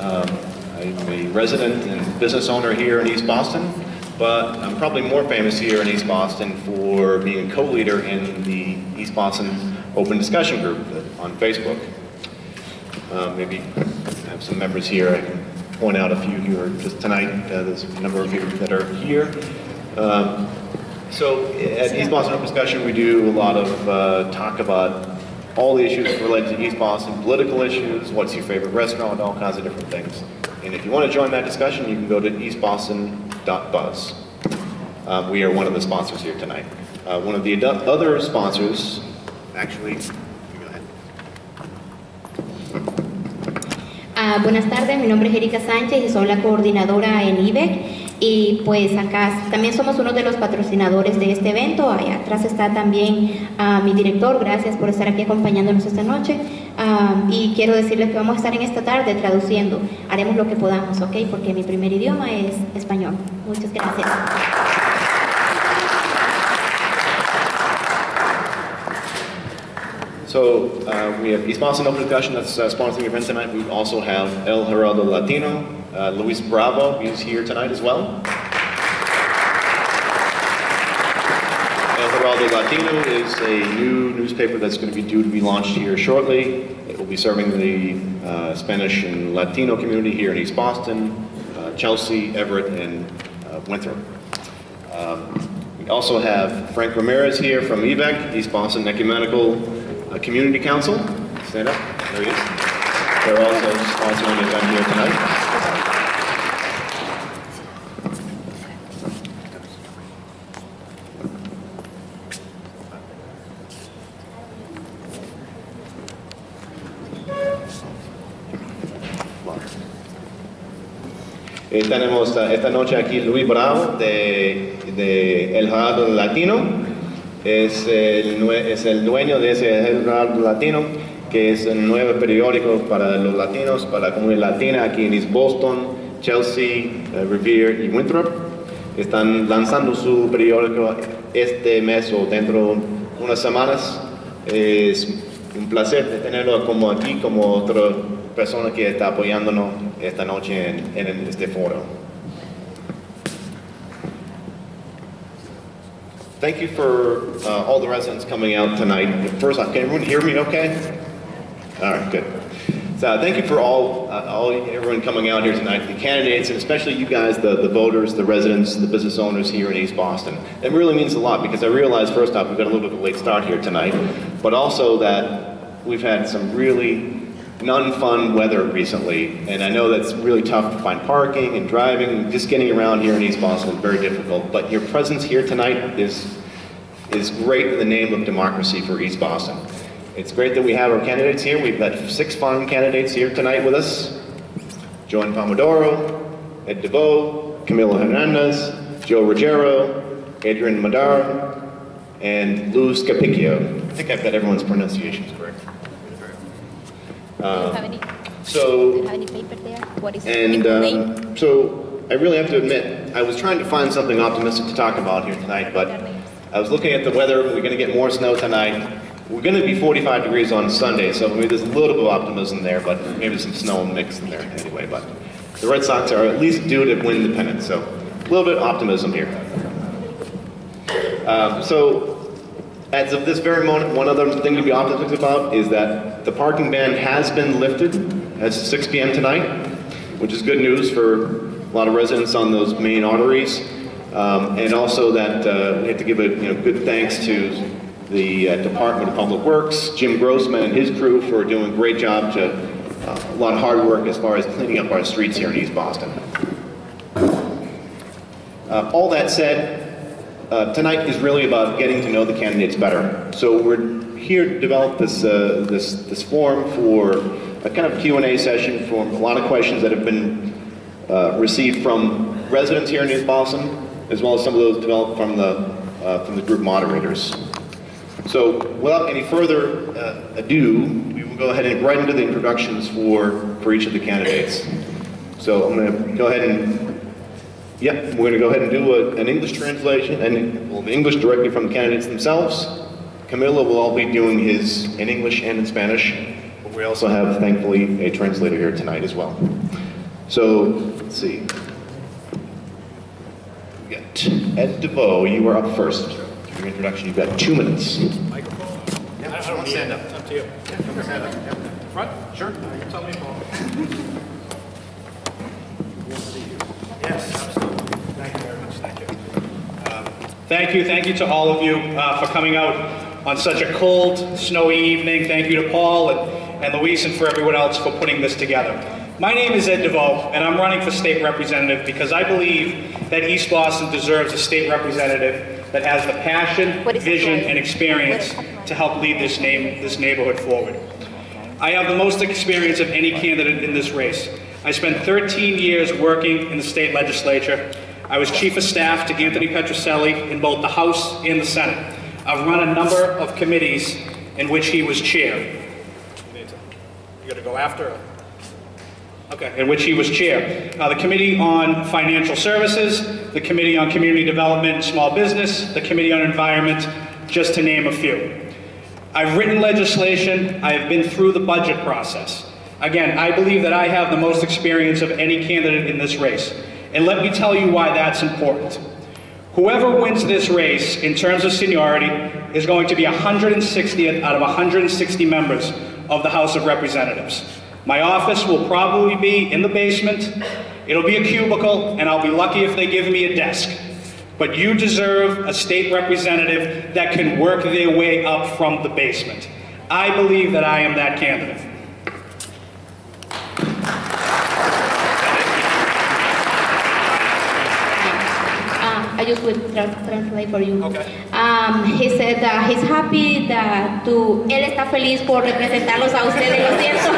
Um, I'm a resident and business owner here in East Boston, but I'm probably more famous here in East Boston for being a co-leader in the East Boston Open Discussion Group on Facebook. Uh, maybe I have some members here. I can point out a few who are just tonight. Uh, there's a number of you that are here. Um, so at East Boston Open Discussion, we do a lot of uh, talk about all the issues related to East Boston, political issues, what's your favorite restaurant, all kinds of different things. And if you want to join that discussion, you can go to eastboston.buzz. Um, we are one of the sponsors here tonight. Uh, one of the other sponsors, actually. Ah, buenas tardes, mi nombre es Erika Sánchez y soy la coordinadora en EBECC. Y pues acá también somos uno de los patrocinadores de este evento. Allá atrás está también ah, mi director. Gracias por estar aquí acompañándonos esta noche. Ah, y quiero decirles que vamos a estar en esta tarde traduciendo. Haremos lo que podamos, ¿ok? Porque mi primer idioma es español. Muchas gracias. So uh, we have Boston Open Discussion that's uh, sponsoring the event tonight. We also have El Geraldo Latino. Uh, Luis Bravo is here tonight as well. El Heraldo Latino is a new newspaper that's going to be due to be launched here shortly. It will be serving the uh, Spanish and Latino community here in East Boston, uh, Chelsea, Everett, and uh, Winthrop. Um, we also have Frank Ramirez here from EBECC, East Boston Ecumenical uh, Community Council. Stand up. There he is. They're also sponsoring the event here tonight. Tenemos esta noche aquí Luis Bravo de, de El Jardín Latino es el, es el dueño de ese Herald Latino, que es un nuevo periódico para los latinos, para la comunidad latina aquí en East Boston, Chelsea, eh, Revere y Winthrop. Están lanzando su periódico este mes o dentro de unas semanas. Es un placer tenerlo como aquí, como otra persona que está apoyándonos esta noche en, en este foro. Thank you for uh, all the residents coming out tonight. First off, can everyone hear me okay? All right, good. So thank you for all, uh, all everyone coming out here tonight, the candidates, and especially you guys, the, the voters, the residents, the business owners here in East Boston. It really means a lot because I realize, first off, we've got a little bit of a late start here tonight, but also that we've had some really non-fun weather recently, and I know that's really tough to find parking and driving. Just getting around here in East Boston is very difficult. But your presence here tonight is is great in the name of democracy for East Boston. It's great that we have our candidates here. We've got six fine candidates here tonight with us. Joan Pomodoro, Ed Deveau, Camilo Hernandez, Joe Ruggiero, Adrian Madaro, and Lou Scapicchio. I think I've got everyone's pronunciations correct. So, do you have any paper there? What is and um, so I really have to admit, I was trying to find something optimistic to talk about here tonight, but I was looking at the weather. We're going to get more snow tonight. We're going to be 45 degrees on Sunday, so maybe there's a little bit of optimism there, but maybe some snow mixed in there anyway. But the Red Sox are at least due to win the pennant, so a little bit of optimism here. Um, so as of this very moment, one other thing to be optimistic about is that the parking ban has been lifted at 6 p.m. tonight, which is good news for a lot of residents on those main arteries. Um, and also that uh, we have to give a you know, good thanks to the uh, Department of Public Works, Jim Grossman and his crew for doing a great job to uh, a lot of hard work as far as cleaning up our streets here in East Boston. Uh, all that said, uh, tonight is really about getting to know the candidates better. So we're here to develop this, uh, this, this forum for a kind of Q&A session for a lot of questions that have been uh, received from residents here in East Boston, as well as some of those developed from the, uh, from the group moderators. So without any further uh, ado, we will go ahead and right into the introductions for, for each of the candidates. So I'm going to go ahead and Yep, we're going to go ahead and do a, an English translation, and well, English directly from the candidates themselves. Camilo will all be doing his in English and in Spanish, but we also have, thankfully, a translator here tonight as well. So, let's see. We got Ed Deveau, you are up first. For your introduction, you've got two minutes. Microphone? Yeah, I don't want to stand up. It's up to you. Stand up. Front? Sure. You tell me, Paul. Yes, absolutely. Thank you very much. Thank you. Um, Thank you, thank you to all of you uh, for coming out on such a cold, snowy evening. Thank you to Paul and, and Luis and for everyone else for putting this together. My name is Ed Deveau, and I'm running for state representative because I believe that East Boston deserves a state representative that has the passion, What is the vision, and experience to help lead this name, this neighborhood forward. I have the most experience of any candidate in this race. I spent 13 years working in the state legislature. I was chief of staff to Anthony Petruccelli in both the House and the Senate. I've run a number of committees in which he was chair. You need to- go after? him. Okay, in which he was chair. Uh, the Committee on Financial Services, the Committee on Community Development and Small Business, the Committee on Environment, just to name a few. I've written legislation, I have been through the budget process. Again, I believe that I have the most experience of any candidate in this race. And let me tell you why that's important. Whoever wins this race in terms of seniority is going to be 160th out of 160 members of the House of Representatives. My office will probably be in the basement, it'll be a cubicle, and I'll be lucky if they give me a desk. But you deserve a state representative that can work their way up from the basement. I believe that I am that candidate. I just will tra- translate for you. Okay. Um, he said that he's happy that tú, él está feliz por representarlos a ustedes, lo siento.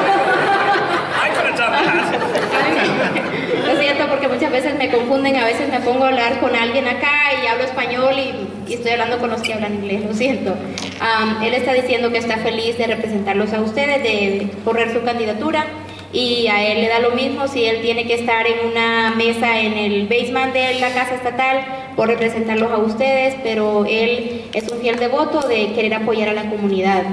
Lo siento porque muchas veces me confunden, a veces me pongo a hablar con alguien acá y hablo español y, y estoy hablando con los que hablan inglés, lo siento. Am, él está diciendo que está feliz de representarlos a ustedes, de correr su candidatura y a él le da lo mismo si él tiene que estar en una mesa en el basement de la casa estatal por representarlos a ustedes, pero él es un fiel devoto de querer apoyar a la comunidad.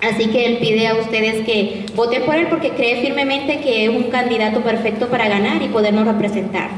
Así que él pide a ustedes que voten por él porque cree firmemente que es un candidato perfecto para ganar y podernos representar.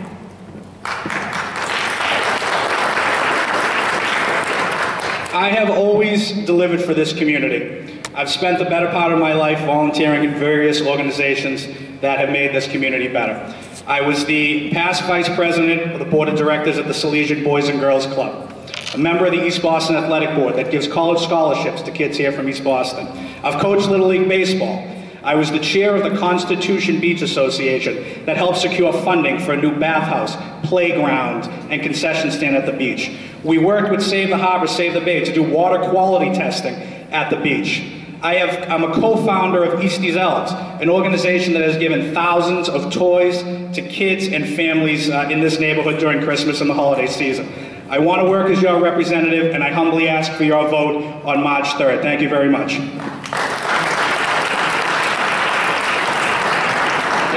I have always delivered for this community. I've spent the better part of my life volunteering in various organizations that have made this community better. I was the past vice president of the board of directors at the Salesian Boys and Girls Club, a member of the East Boston Athletic Board that gives college scholarships to kids here from East Boston. I've coached Little League Baseball. I was the chair of the Constitution Beach Association that helped secure funding for a new bathhouse, playground, and concession stand at the beach. We worked with Save the Harbor, Save the Bay to do water quality testing at the beach. I have, I'm a co-founder of Easties Elves, an organization that has given thousands of toys to kids and families uh, in this neighborhood during Christmas and the holiday season. I want to work as your representative, and I humbly ask for your vote on March 3rd. Thank you very much.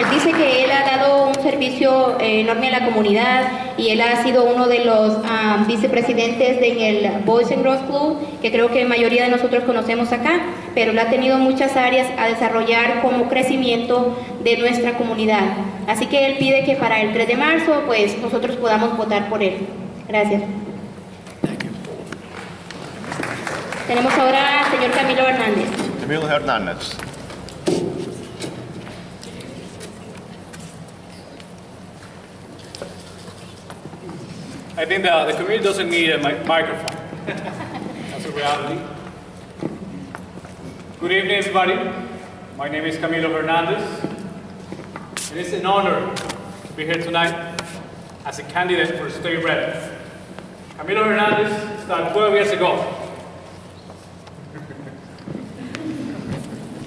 Dice que él ha servicio enorme a la comunidad y él ha sido uno de los ah, vicepresidentes de- el Boys and Girls Club, que creo que mayoría de nosotros conocemos acá, pero él ha tenido muchas áreas a desarrollar como crecimiento de nuestra comunidad. Así que él pide que para el 3 de marzo, pues nosotros podamos votar por él. Gracias. Tenemos ahora al señor Camilo Hernández. Camilo Hernandez. I think the, the community doesn't need a mi- microphone. That's a reality. Good evening, everybody. My name is Camilo Hernandez. It is an honor to be here tonight as a candidate for state rep. Camilo Hernandez started 12 years ago.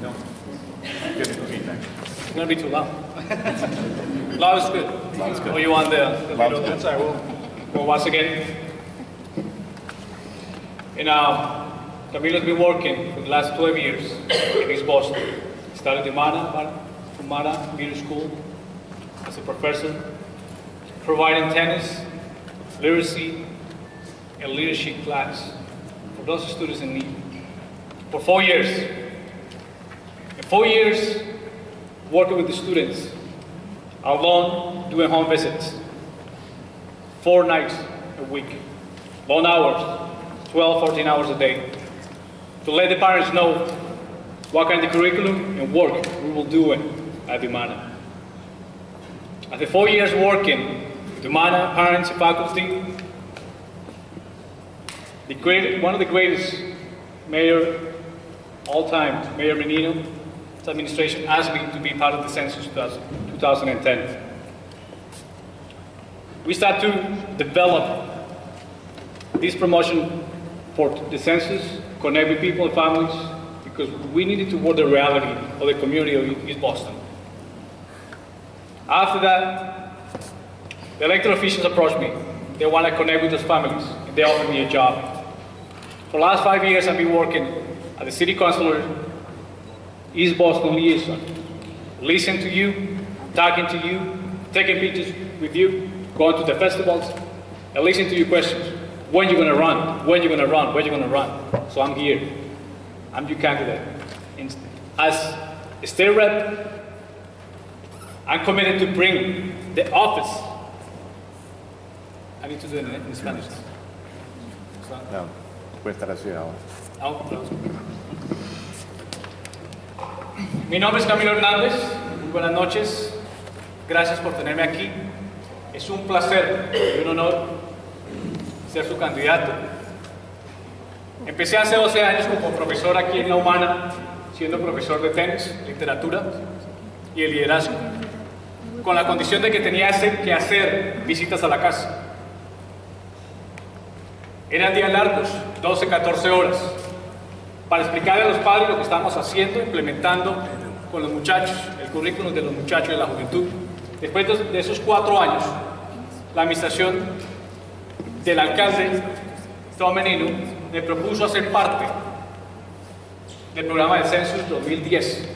No. It's gonna be too loud. Loud is good. Loud is good. Oh, you want the, the little, I'm sorry, well, well, once again. And uh, Camilo's been working for the last 12 years in East Boston. Started in Mana, Mana Middle School as a professor, providing tennis, literacy, and leadership class for those students in need. For four years. In four years, working with the students alone doing home visits, four nights a week, long hours, 12, 14 hours a day, to let the parents know what kind of curriculum and work we will do at Umana. After four years working with Umana, parents and faculty, the great, one of the greatest mayor all time, Mayor Menino's administration asked me to be part of the census 2000 2010. We start to develop this promotion for the census, connect with people and families, because we needed to work the reality of the community of East Boston. After that, the elected officials approached me. They want to connect with those families, and they offered me a job. For the last five years, I've been working at the city councilor, East Boston liaison. listening to you, talking to you, taking pictures with you, going to the festivals, and listen to your questions. When you're gonna run? When you're gonna run? When you're gonna run? So I'm here. I'm your candidate. And as a state rep, I'm committed to bring the office. I need to do it in, in Spanish. So- No, puede estar así ahora. Ah, Mi nombre es Camilo Hernández, muy buenas noches, gracias por tenerme aquí. Es un placer y un honor ser su candidato. Empecé hace 12 años como profesor aquí en La Humana, siendo profesor de tenis, literatura y el liderazgo, con la condición de que tenía que hacer visitas a la casa. Eran días largos, 12, 14 horas, para explicarle a los padres lo que estamos haciendo, implementando con los muchachos, el currículum de los muchachos de la juventud. Después de de esos cuatro años, la administración del alcalde Tom Menino me propuso hacer parte del programa del Census 2010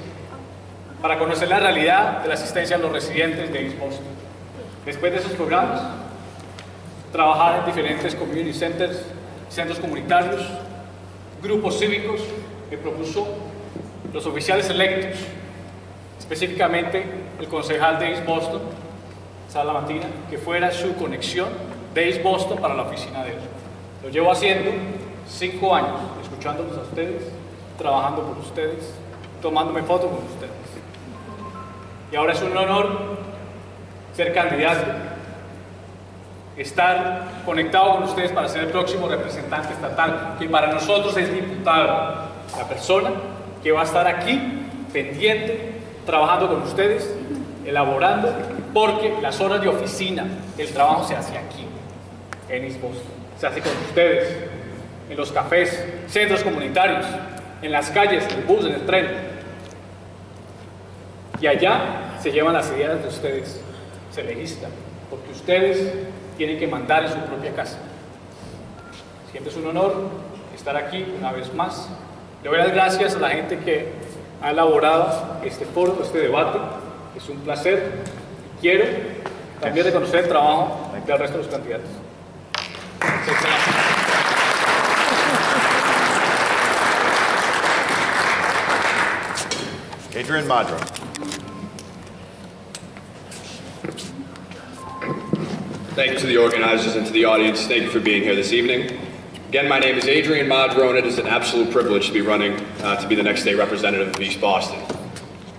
para conocer la realidad de la asistencia a los residentes de East Boston. Después de esos programas, trabajar en diferentes community centers, centros comunitarios, grupos cívicos, me propuso los oficiales electos, específicamente el concejal de East Boston, Sala Matina, que fuera su conexión de Boston para la oficina de él. Lo llevo haciendo cinco años, escuchándolos a ustedes, trabajando por ustedes, tomándome fotos con ustedes. Y ahora es un honor ser candidato estar conectado con ustedes para ser el próximo representante estatal, que para nosotros es diputado, la persona que va a estar aquí pendiente, trabajando con ustedes, elaborando, porque las horas de oficina, el trabajo se hace aquí, en Boston, se hace con ustedes, en los cafés, centros comunitarios, en las calles, en el bus, en el tren. Y allá se llevan las ideas de ustedes, se legislan, porque ustedes tienen que mandar en su propia casa. Siempre es un honor estar aquí una vez más. Le doy las gracias a la gente que ha elaborado este foro, este debate. Es un placer. Quiero también reconocer el trabajo del resto de los candidatos. Adrian Madaro. Thank you to the organizers and to the audience. Thank you for being here this evening. Again, my name is Adrian Madaro, and it is an absolute privilege to be running uh, to be the next state representative of East Boston.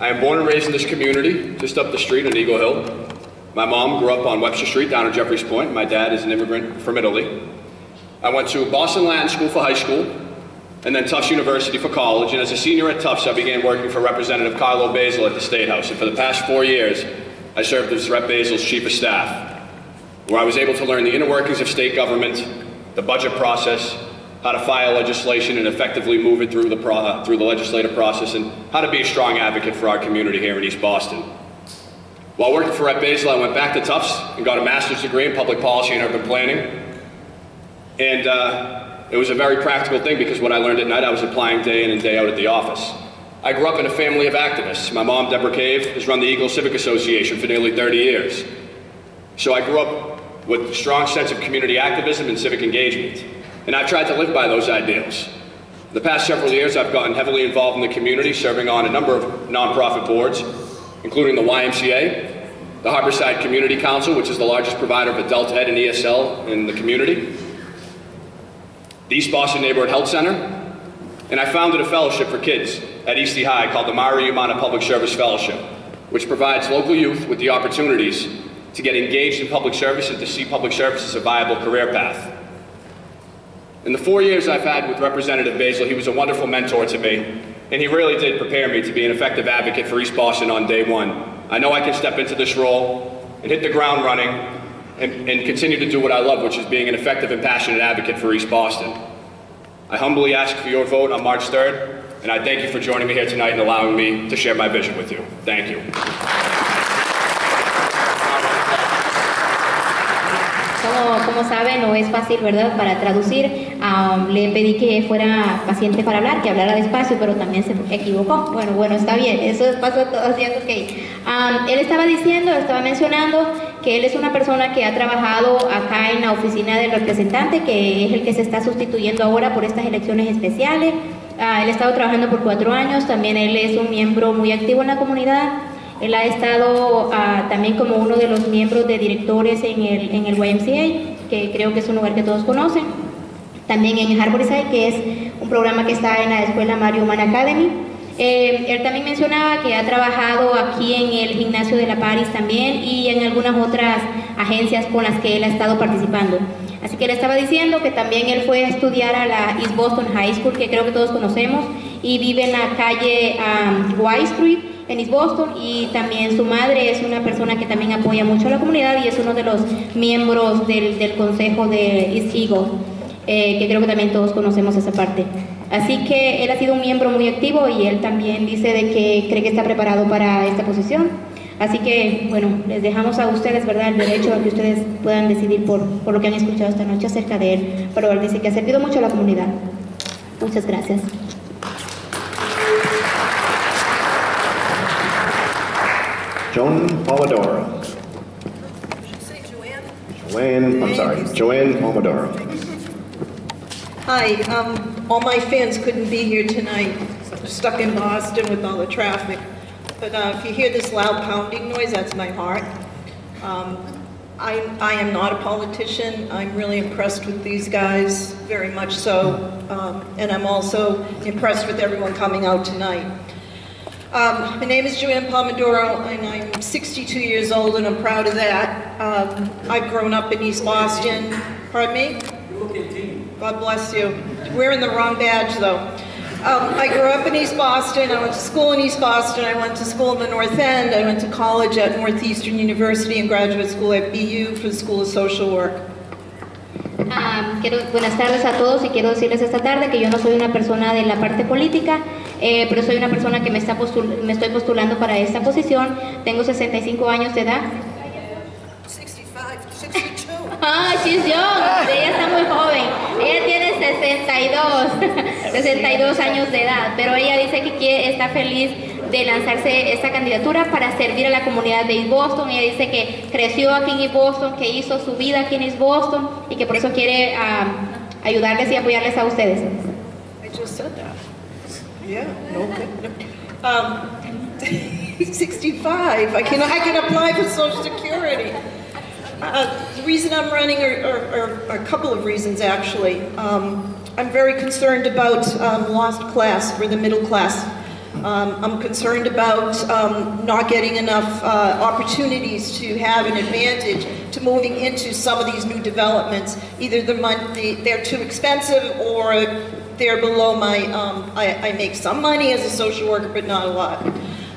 I am born and raised in this community, just up the street in Eagle Hill. My mom grew up on Webster Street down in Jeffries Point. My dad is an immigrant from Italy. I went to Boston Latin School for high school, and then Tufts University for college. And as a senior at Tufts, I began working for Representative Carlo Basile at the State House. And for the past four years, I served as Rep Basile's chief of staff, where I was able to learn the inner workings of state government, the budget process, how to file legislation and effectively move it through the, pro- uh, through the legislative process, and how to be a strong advocate for our community here in East Boston. While working for Rep Basile, I went back to Tufts and got a master's degree in public policy and urban planning. And uh, it was a very practical thing because what I learned at night, I was applying day in and day out at the office. I grew up in a family of activists. My mom, Deborah Cave, has run the Eagle Civic Association for nearly 30 years. So I grew up with a strong sense of community activism and civic engagement. And I've tried to live by those ideals. The past several years, I've gotten heavily involved in the community, serving on a number of nonprofit boards, including the YMCA, the Harborside Community Council, which is the largest provider of adult ed and ESL in the community, the East Boston Neighborhood Health Center, and I founded a fellowship for kids at Eastie High called the Mario Umana Public Service Fellowship, which provides local youth with the opportunities to get engaged in public service and to see public service as a viable career path. In the four years I've had with Representative Basile, he was a wonderful mentor to me, and he really did prepare me to be an effective advocate for East Boston on day one. I know I can step into this role and hit the ground running and, and continue to do what I love, which is being an effective and passionate advocate for East Boston. I humbly ask for your vote on March 3rd, and I thank you for joining me here tonight and allowing me to share my vision with you. Thank you. Como, como saben, no es fácil, ¿verdad? Para traducir, um, le pedí que fuera paciente para hablar, que hablara despacio, pero también se equivocó. Bueno, bueno, está bien, eso pasa todos los días, ok. Um, él estaba diciendo, estaba mencionando que él es una persona que ha trabajado acá en la oficina del representante, que es el que se está sustituyendo ahora por estas elecciones especiales. Uh, él ha estado trabajando por cuatro años, también él es un miembro muy activo en la comunidad. Él ha estado uh, también como uno de los miembros de directores en el, en el YMCA, que creo que es un lugar que todos conocen. También en Harborside, que es un programa que está en la escuela Mario Man Academy. Eh, él también mencionaba que ha trabajado aquí en el gimnasio de la Paris también y en algunas otras agencias con las que él ha estado participando. Así que le estaba diciendo que también él fue a estudiar a la East Boston High School, que creo que todos conocemos, y vive en la calle um, Y Street en East Boston y también su madre es una persona que también apoya mucho a la comunidad y es uno de los miembros del, del consejo de East Eagle, eh, que creo que también todos conocemos esa parte. Así que él ha sido un miembro muy activo y él también dice de que cree que está preparado para esta posición. Así que, bueno, les dejamos a ustedes, ¿verdad?, el derecho a que ustedes puedan decidir por, por lo que han escuchado esta noche acerca de él. Pero él dice que ha servido mucho a la comunidad. Muchas gracias. Joan Pomodoro. Joanne, I'm sorry, Joanne Pomodoro. Hi, um, all my fans couldn't be here tonight, stuck in Boston with all the traffic. But uh, if you hear this loud pounding noise, that's my heart. Um, I, I am not a politician. I'm really impressed with these guys, very much so. Um, and I'm also impressed with everyone coming out tonight. Um, my name is Joanne Pomodoro, and I'm 62 years old, and I'm proud of that. Um, I've grown up in East Boston. Pardon me? God bless you. Wearing the wrong badge, though. Um, I grew up in East Boston. I went to school in East Boston. I went to school in the North End. I went to college at Northeastern University and graduate school at BU for the School of Social Work. Um, quiero, buenas tardes a todos y quiero decirles esta tarde que yo no soy una persona de la parte política, eh, pero soy una persona que me, está postul me estoy postulando para esta posición. Tengo 65 años de edad. 65, 62. Ah, she's young. Ella está muy joven. Ella tiene 62, 62 años de edad, pero ella dice que quiere, está feliz de lanzarse esta candidatura para servir a la comunidad de East Boston. Ella dice que creció aquí en East Boston, que hizo su vida aquí en East Boston y que por eso quiere um, ayudarles y apoyarles a ustedes. Yeah, okay. Um, 65. I can, I can apply for Social Security. Uh, the reason I'm running are, are, are, a couple of reasons, actually. Um, I'm very concerned about um, lost class for the middle class. Um, I'm concerned about um, not getting enough uh, opportunities to have an advantage to moving into some of these new developments. Either the they're too expensive or they're below my, um, I, I make some money as a social worker, but not a lot.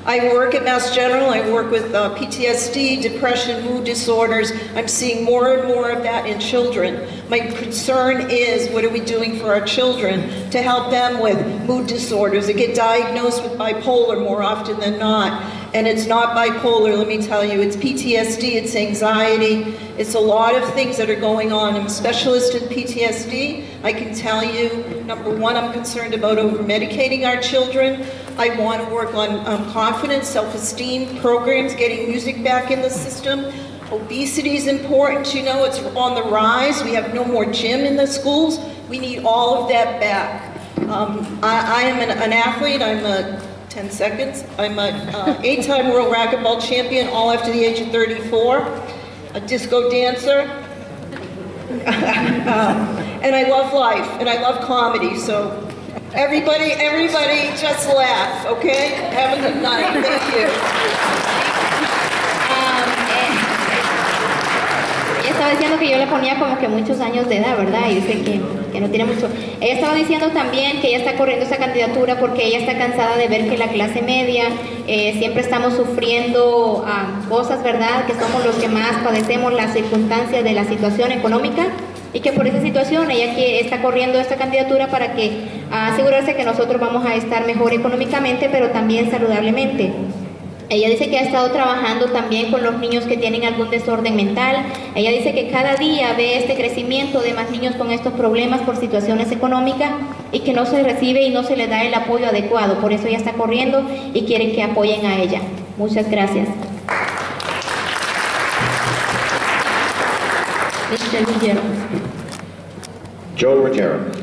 I work at Mass General, I work with uh, PTSD, depression, mood disorders. I'm seeing more and more of that in children. My concern is what are we doing for our children to help them with mood disorders? They get diagnosed with bipolar more often than not. And it's not bipolar, let me tell you, it's PTSD, it's anxiety, it's a lot of things that are going on. I'm a specialist in PTSD. I can tell you, number one, I'm concerned about over medicating our children. I want to work on um, confidence, self-esteem programs, getting music back in the system. Obesity is important, you know, it's on the rise. We have no more gym in the schools. We need all of that back. Um, I, I am an, an athlete, I'm a 10 seconds. I'm a uh, eight-time world racquetball champion, all after the age of 34, a disco dancer, Um, and I love life, and I love comedy, so everybody, everybody just laugh, okay? Have a good night, thank you. Estaba diciendo que yo le ponía como que muchos años de edad, ¿verdad? Y dice que, que no tiene mucho. Ella estaba diciendo también que ella está corriendo esa candidatura porque ella está cansada de ver que la clase media eh, siempre estamos sufriendo ah, cosas, ¿verdad? Que somos los que más padecemos las circunstancias de la situación económica y que por esa situación ella que está corriendo esta candidatura para que ah, asegurarse que nosotros vamos a estar mejor económicamente, pero también saludablemente. Ella dice que ha estado trabajando también con los niños que tienen algún desorden mental. Ella dice que cada día ve este crecimiento de más niños con estos problemas por situaciones económicas y que no se recibe y no se le da el apoyo adecuado. Por eso ella está corriendo y quiere que apoyen a ella. Muchas gracias. Mr. Ruggiero. Joe.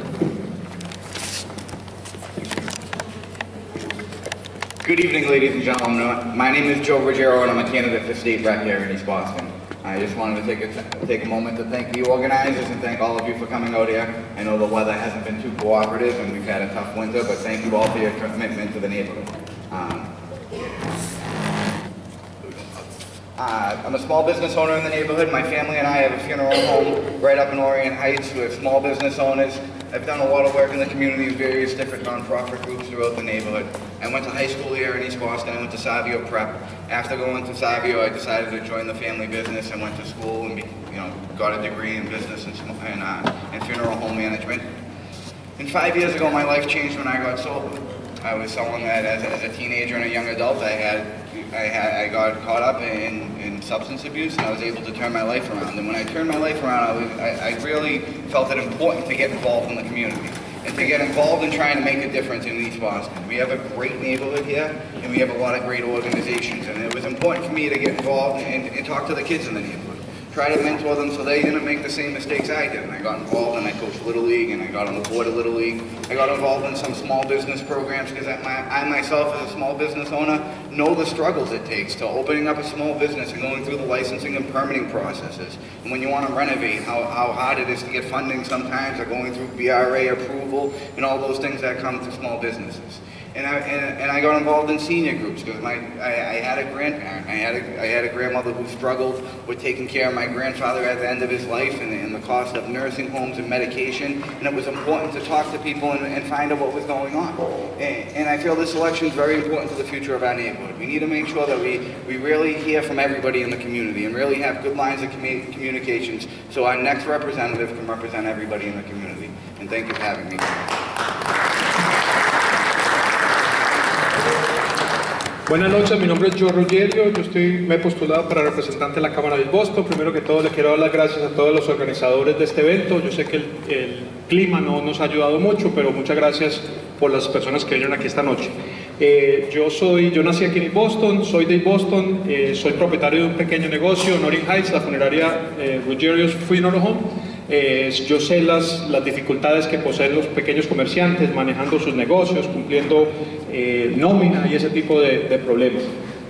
Good evening, ladies and gentlemen. My name is Joe Ruggiero, and I'm a candidate for state rep here in East Boston. I just wanted to take a, take a moment to thank the organizers and thank all of you for coming out here. I know the weather hasn't been too cooperative, and we've had a tough winter, but thank you all for your commitment to the neighborhood. Um, Uh, I'm a small business owner in the neighborhood. My family and I have a funeral home right up in Orient Heights. We have small business owners. I've done a lot of work in the community with various different nonprofit groups throughout the neighborhood. I went to high school here in East Boston. I went to Savio Prep. After going to Savio, I decided to join the family business and went to school and you know got a degree in business and, and, uh, and funeral home management. And five years ago, my life changed when I got sober. I was someone that, as a, as a teenager and a young adult, I had, I had, I got caught up in, in substance abuse, and I was able to turn my life around. And when I turned my life around, I, was, I, I really felt it important to get involved in the community and to get involved in trying to make a difference in East Boston. We have a great neighborhood here, and we have a lot of great organizations, and it was important for me to get involved and, and talk to the kids in the neighborhood try to mentor them so they didn't make the same mistakes I did. And I got involved and I coached Little League and I got on the board of Little League. I got involved in some small business programs because I, my- I myself, as a small business owner, know the struggles it takes to opening up a small business and going through the licensing and permitting processes. And when you want to renovate, how, how hard it is to get funding sometimes or going through BRA approval and all those things that come to small businesses. And I, and, and I got involved in senior groups because my, I, I had a grandparent. I had a, I had a grandmother who struggled with taking care of my grandfather at the end of his life and, and the cost of nursing homes and medication. And it was important to talk to people and, and find out what was going on. And, and I feel this election is very important to the future of our neighborhood. We need to make sure that we, we really hear from everybody in the community and really have good lines of commu- communications so our next representative can represent everybody in the community. And thank you for having me. Buenas noches, mi nombre es Joe Ruggiero, yo estoy, me he postulado para representante de la Cámara de Boston. Primero que todo, le quiero dar las gracias a todos los organizadores de este evento. Yo sé que el, el clima no nos ha ayudado mucho, pero muchas gracias por las personas que vinieron aquí esta noche. Eh, yo soy, yo nací aquí en Boston, soy de Boston, eh, soy propietario de un pequeño negocio, Northern Heights, la funeraria eh, Ruggiero's Funeral Home. Eh, yo sé las, las dificultades que poseen los pequeños comerciantes manejando sus negocios, cumpliendo eh, nómina y ese tipo de, de problemas.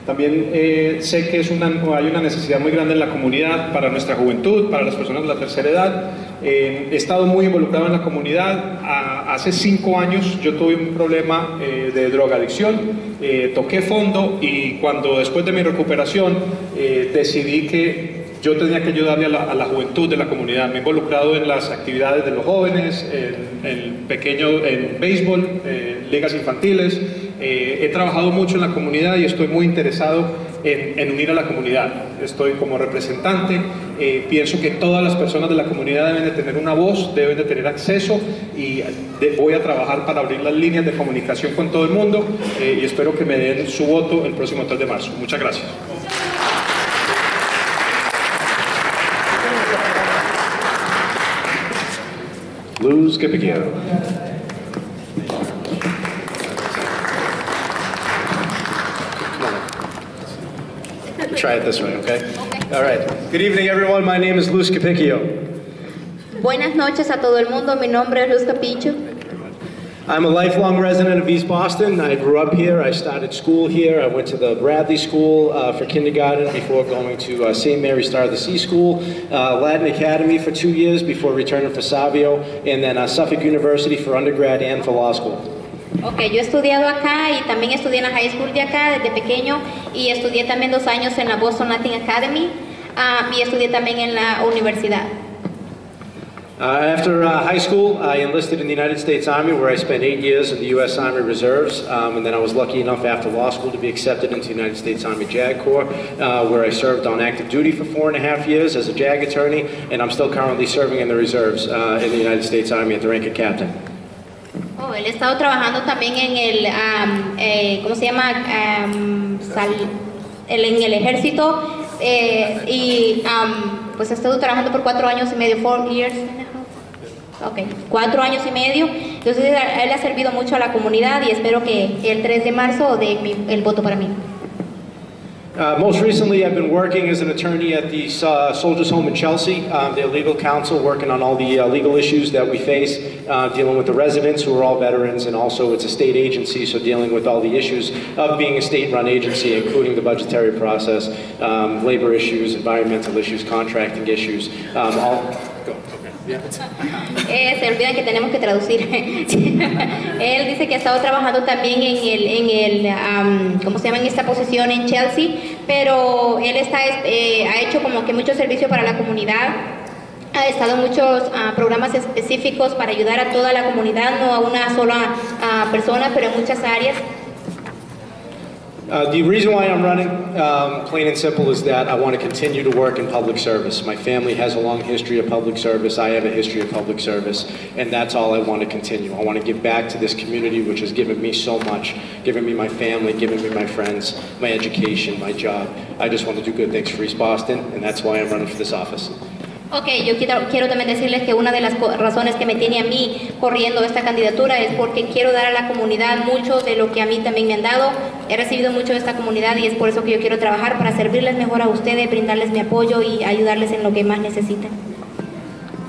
También eh, sé que es una, hay una necesidad muy grande en la comunidad para nuestra juventud, para las personas de la tercera edad. Eh, he estado muy involucrado en la comunidad. A- hace cinco años yo tuve un problema eh, de drogadicción, eh, toqué fondo y cuando después de mi recuperación eh, decidí que yo tenía que ayudarle a la, a la juventud de la comunidad. Me he involucrado en las actividades de los jóvenes, en, en pequeño, en béisbol, en ligas infantiles. Eh, he trabajado mucho en la comunidad y estoy muy interesado en, en unir a la comunidad. Estoy como representante. eh, pienso que todas las personas de la comunidad deben de tener una voz, deben de tener acceso y de- voy a trabajar para abrir las líneas de comunicación con todo el mundo eh, y espero que me den su voto el próximo 3 de marzo. Muchas gracias. Lou Scapicchio. Try it this way, okay? All right. Good evening, everyone. My name is Lou Scapicchio. Buenas noches a todo el mundo. Mi nombre es Lou Scapicchio. I'm a lifelong resident of East Boston. I grew up here. I started school here. I went to the Bradley School uh, for kindergarten before going to uh, St. Mary Star of the Sea School, uh, Latin Academy for two years before returning for Savio, and then uh, Suffolk University for undergrad and for law school. Ok, yo he estudiado acá y también estudié en la high school de acá desde pequeño y estudié también dos años en la Boston Latin Academy ah, y estudié también en la universidad. Uh, after uh, high school, I enlisted in the United States Army, where I spent eight years in the U.S. Army Reserves, um, and then I was lucky enough after law school to be accepted into the United States Army JAG Corps, uh, where I served on active duty for four and a half years as a JAG attorney, and I'm still currently serving in the reserves uh, in the United States Army at the rank of captain. Oh, él estado trabajando también en el, am, eh, ¿cómo se llama? Am, sal- el- en el ejército eh, y am, pues ha estado trabajando por cuatro años y medio, four years and cuatro años y medio. Entonces él ha servido mucho a la comunidad y espero que el 3 de marzo dé el voto para mí. Uh, most recently, I've been working as an attorney at the uh, Soldiers Home in Chelsea, um, their legal counsel, working on all the uh, legal issues that we face, uh, dealing with the residents who are all veterans, and also it's a state agency, so dealing with all the issues of being a state-run agency, including the budgetary process, um, labor issues, environmental issues, contracting issues, um, all. Go. Eh, se olvidan que tenemos que traducir. Él dice que ha estado trabajando también en el, en el am, ¿cómo se llama? En esta posición en Chelsea, pero él está, eh, ha hecho como que mucho servicio para la comunidad. Ha estado en muchos ah, programas específicos para ayudar a toda la comunidad, no a una sola ah, persona, pero en muchas áreas. Uh, the reason why I'm running, um, plain and simple, is that I want to continue to work in public service. My family has a long history of public service. I have a history of public service, and that's all I want to continue. I want to give back to this community, which has given me so much, given me my family, given me my friends, my education, my job. I just want to do good things for East Boston, and that's why I'm running for this office. Ok, yo quiero, quiero también decirles que una de las razones que me tiene a mí corriendo esta candidatura es porque quiero dar a la comunidad mucho de lo que a mí también me han dado. He recibido mucho de esta comunidad y es por eso que yo quiero trabajar para servirles mejor a ustedes, brindarles mi apoyo y ayudarles en lo que más necesiten.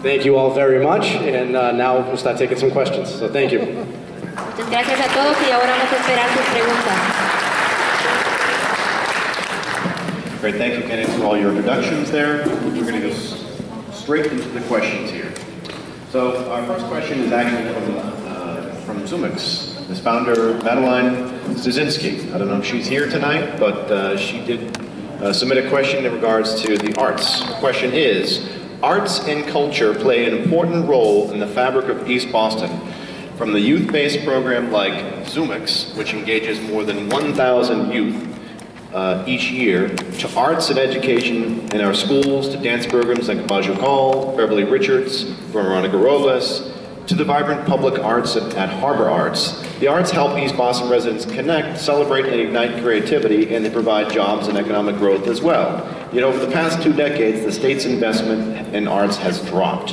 Thank you all very much, and uh, now we'll start taking some questions. So thank you. Muchas gracias a todos y ahora vamos a esperar sus preguntas. Great, thank you, Kenneth, for all your introductions there. We're going to go straight into the questions here. So our first question is actually from, uh, from Zumix, this founder, Madeline Steczynski. I don't know if she's here tonight, but uh, she did uh, submit a question in regards to the arts. The question is, arts and culture play an important role in the fabric of East Boston. From the youth-based program like Zumix, which engages more than 1,000 youth uh, each year to arts and education in our schools, to dance programs like Baju Call, Beverly Richards, Veronica Robles, to the vibrant public arts at, at Harbor Arts. The arts help East Boston residents connect, celebrate, and ignite creativity, and they provide jobs and economic growth as well. Yet over the past two decades, the state's investment in arts has dropped.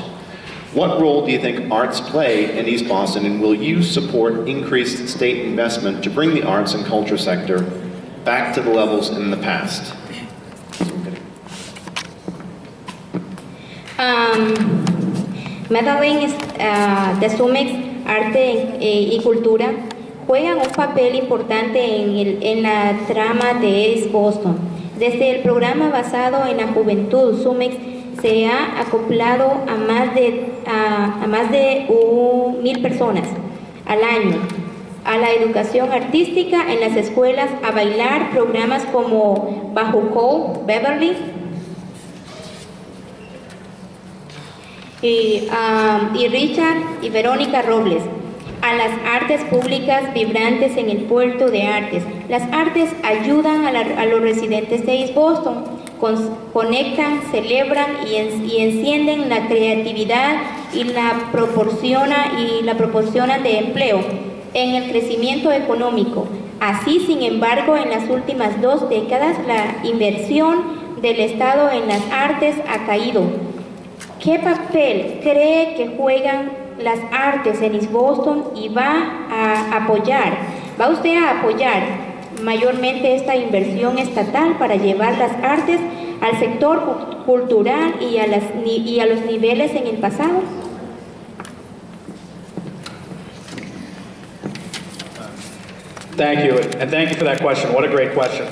What role do you think arts play in East Boston, and will you support increased state investment to bring the arts and culture sector back to the levels in the past? Um, Madeline ah, de Sumex, Arte eh, y Cultura, juegan un papel importante en, el- en la trama de Boston. Desde el programa basado en la juventud, Sumex se ha acoplado a más de, a, a más de un mil personas al año a la educación artística en las escuelas, a bailar programas como Bajo Beverly, y, y Richard y Verónica Robles, a las artes públicas vibrantes en el puerto de artes. Las artes ayudan a, los residentes de East Boston, con- conectan, celebran y, y encienden la creatividad y la proporciona y la proporcionan de empleo en el crecimiento económico. Así, sin embargo, en las últimas dos décadas la inversión del Estado en las artes ha caído. ¿Qué papel cree que juegan las artes en East Boston y va a apoyar, va usted a apoyar mayormente esta inversión estatal para llevar las artes al sector cu- cultural y a, las, y a los niveles en el pasado? Thank you, and thank you for that question. What a great question.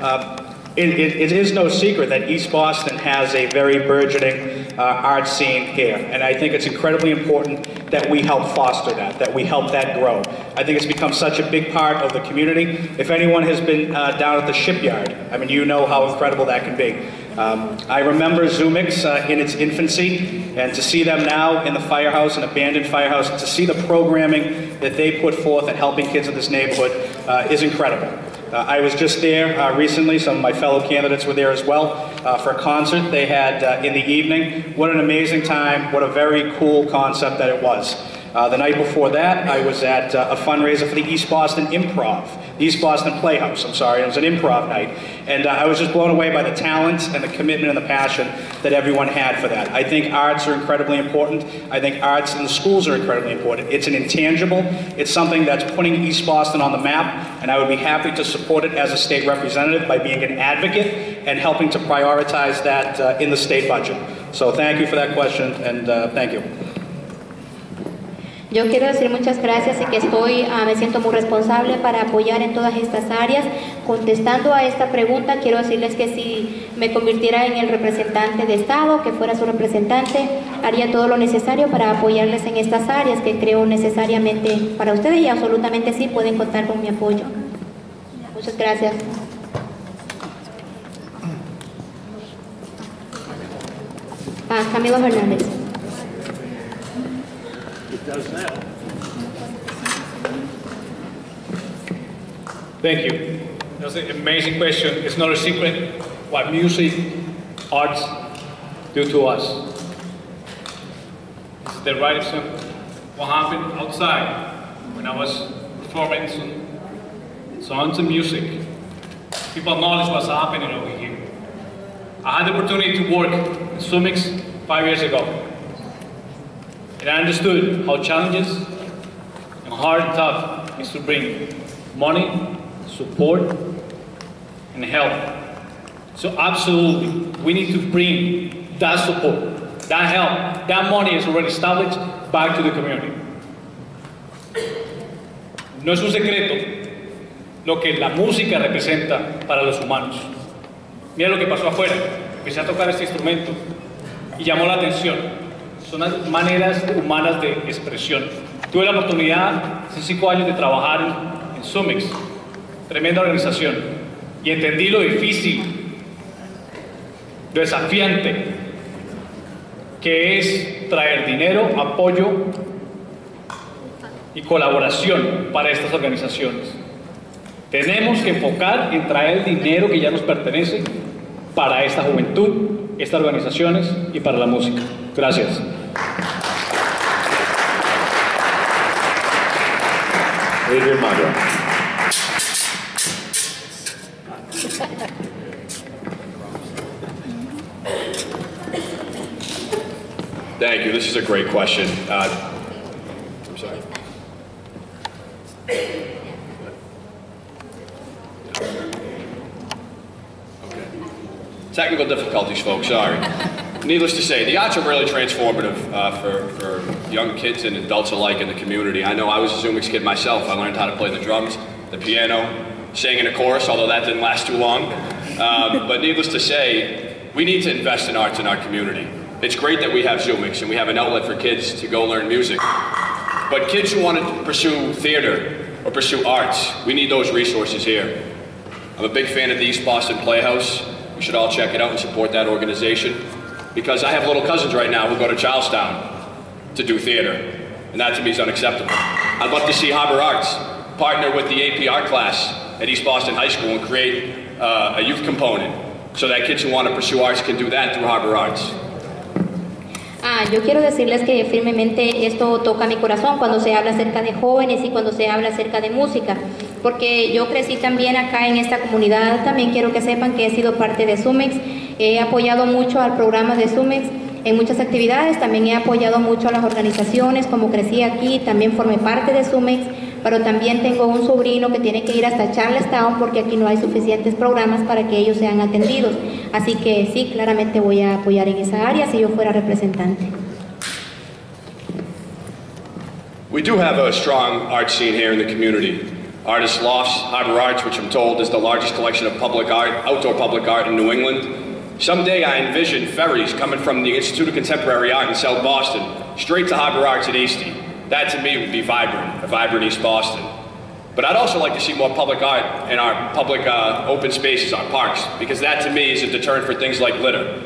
Uh, It it- it is no secret that East Boston has a very burgeoning uh, art scene here, and I think it's incredibly important that we help foster that, that we help that grow. I think it's become such a big part of the community. If anyone has been uh, down at the shipyard, I mean, you know how incredible that can be. Um, I remember Zumix uh, in its infancy, and to see them now in the firehouse, an abandoned firehouse, to see the programming that they put forth at helping kids in this neighborhood uh, is incredible. Uh, I was just there uh, recently. Some of my fellow candidates were there as well uh, for a concert they had uh, in the evening. What an amazing time. What a very cool concept that it was. The night before that, I was at a fundraiser for the East Boston Improv, East Boston Playhouse, I'm sorry. It was an improv night. And uh, I was just blown away by the talent and the commitment and the passion that everyone had for that. I think arts are incredibly important. I think arts in the schools are incredibly important. It's an intangible. It's something that's putting East Boston on the map, and I would be happy to support it as a state representative by being an advocate and helping to prioritize that uh, in the state budget. So thank you for that question, and uh, thank you. Yo quiero decir muchas gracias y que estoy, ah, me siento muy responsable para apoyar en todas estas áreas. Contestando a esta pregunta, quiero decirles que si me convirtiera en el representante de Estado, que fuera su representante, haría todo lo necesario para apoyarles en estas áreas que creo necesariamente para ustedes y absolutamente sí pueden contar con mi apoyo. Muchas gracias. Ah, Camilo Hernández. Thank you. That's an amazing question. It's not a secret what music, arts do to us. It's the right example. What happened outside when I was performing some songs and music. People acknowledge what's happening over here. I had the opportunity to work in Zumix five years ago. And I understood how challenges and hard tough is to bring money, support, and help. So absolutely, we need to bring that support, that help, that money is already established back to the community. No es un secreto lo que la música representa para los humanos. Mira lo que pasó afuera. Empecé a tocar este instrumento y llamó la atención. Son las maneras humanas de expresión. Tuve la oportunidad hace cinco años de trabajar en, tremenda organización, y entendí lo difícil, lo desafiante que es traer dinero, apoyo y colaboración para estas organizaciones. Tenemos que enfocar en traer el dinero que ya nos pertenece para esta juventud, estas organizaciones y para la música. Gracias. Adrian Madaro. Thank you. This is a great question. Uh, I'm sorry. Okay. Technical difficulties, folks. Sorry. Needless to say, the arts are really transformative uh, for, for young kids and adults alike in the community. I know I was a Zumix kid myself. I learned how to play the drums, the piano, sang in a chorus, although that didn't last too long. Um, but needless to say, we need to invest in arts in our community. It's great that we have Zumix and we have an outlet for kids to go learn music. But kids who want to pursue theater or pursue arts, we need those resources here. I'm a big fan of the East Boston Playhouse. We should all check it out and support that organization. Because I have little cousins right now who go to Charlestown to do theater. And that to me is unacceptable. I'd love to see Harbor Arts partner with the AP art class at East Boston High School and create uh, a youth component so that kids who want to pursue arts can do that through Harbor Arts. Ah, yo quiero decirles que firmemente esto toca mi corazón cuando se habla acerca de jóvenes y cuando se habla acerca de música, porque yo crecí también acá en esta comunidad, también quiero que sepan que he sido parte de Sumex, he apoyado mucho al programa de Sumex en muchas actividades, también he apoyado mucho a las organizaciones, como crecí aquí, también formé parte de Sumex, pero también tengo un sobrino que tiene que ir hasta Charlestown porque aquí no hay suficientes programas para que ellos sean atendidos. Así que sí, claramente voy a apoyar en esa área si yo fuera representante. We do have a strong art scene here in the community. Artist Lofts, Harbor Arts, which I'm told is the largest collection of public art, outdoor public art in New England. Someday I envision ferries coming from the Institute of Contemporary Art in South Boston straight to Harbor Arts in Eastie. That to me would be vibrant, a vibrant East Boston. But I'd also like to see more public art in our public uh, open spaces, our parks, because that to me is a deterrent for things like litter.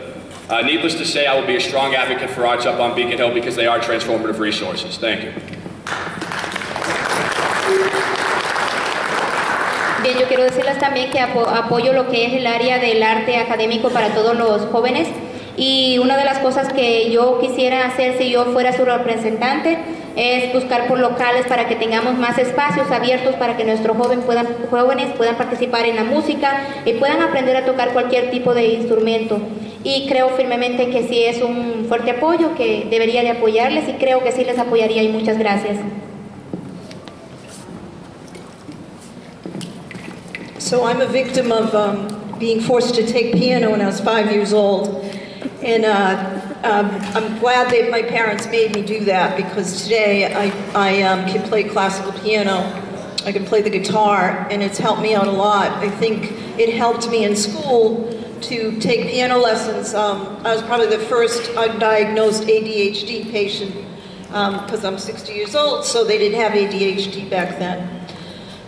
Uh, needless to say, I will be a strong advocate for arts up on Beacon Hill because they are transformative resources. Thank you. Bien, yo quiero decirles también que apo apoyo lo que es el área del arte académico para todos los jóvenes y una de las cosas que yo quisiera hacer si yo fuera su representante es buscar por locales para que tengamos más espacios abiertos para que nuestros joven puedan, jóvenes puedan participar en la música y puedan aprender a tocar cualquier tipo de instrumento. Y creo firmemente que sí es un fuerte apoyo, que debería de apoyarles y creo que sí les apoyaría y muchas gracias. So I'm a victim of um, being forced to take piano when I was five years old. And uh, um, I'm glad that my parents made me do that because today I, I um, can play classical piano, I can play the guitar, and it's helped me out a lot. I think it helped me in school to take piano lessons. Um, I was probably the first undiagnosed ADHD patient because I'm 60 years old, so they didn't have ADHD back then.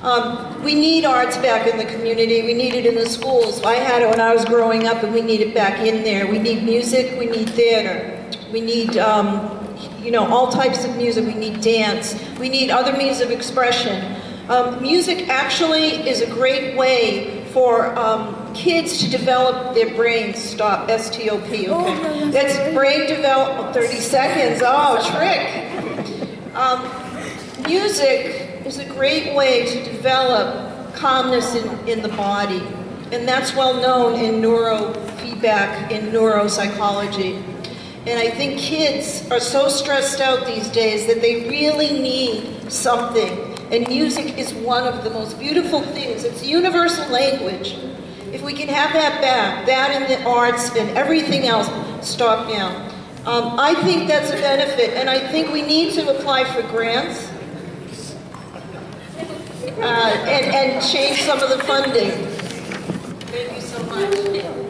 Um, we need arts back in the community. We need it in the schools. I had it when I was growing up, and we need it back in there. We need music. We need theater. We need, um, you know, all types of music. We need dance. We need other means of expression. Um, music actually is a great way for um, kids to develop their brains. Stop. S-T-O-P. Okay. That's brain development. 30 seconds. Oh, trick. Um, music is a great way to develop calmness in, in the body. And that's well known in neurofeedback, in neuropsychology. And I think kids are so stressed out these days that they really need something. And music is one of the most beautiful things. It's universal language. If we can have that back, that and the arts and everything else, stop now. Um, I think that's a benefit, and I think we need to apply for grants uh, and, and change some of the funding. Thank you so much.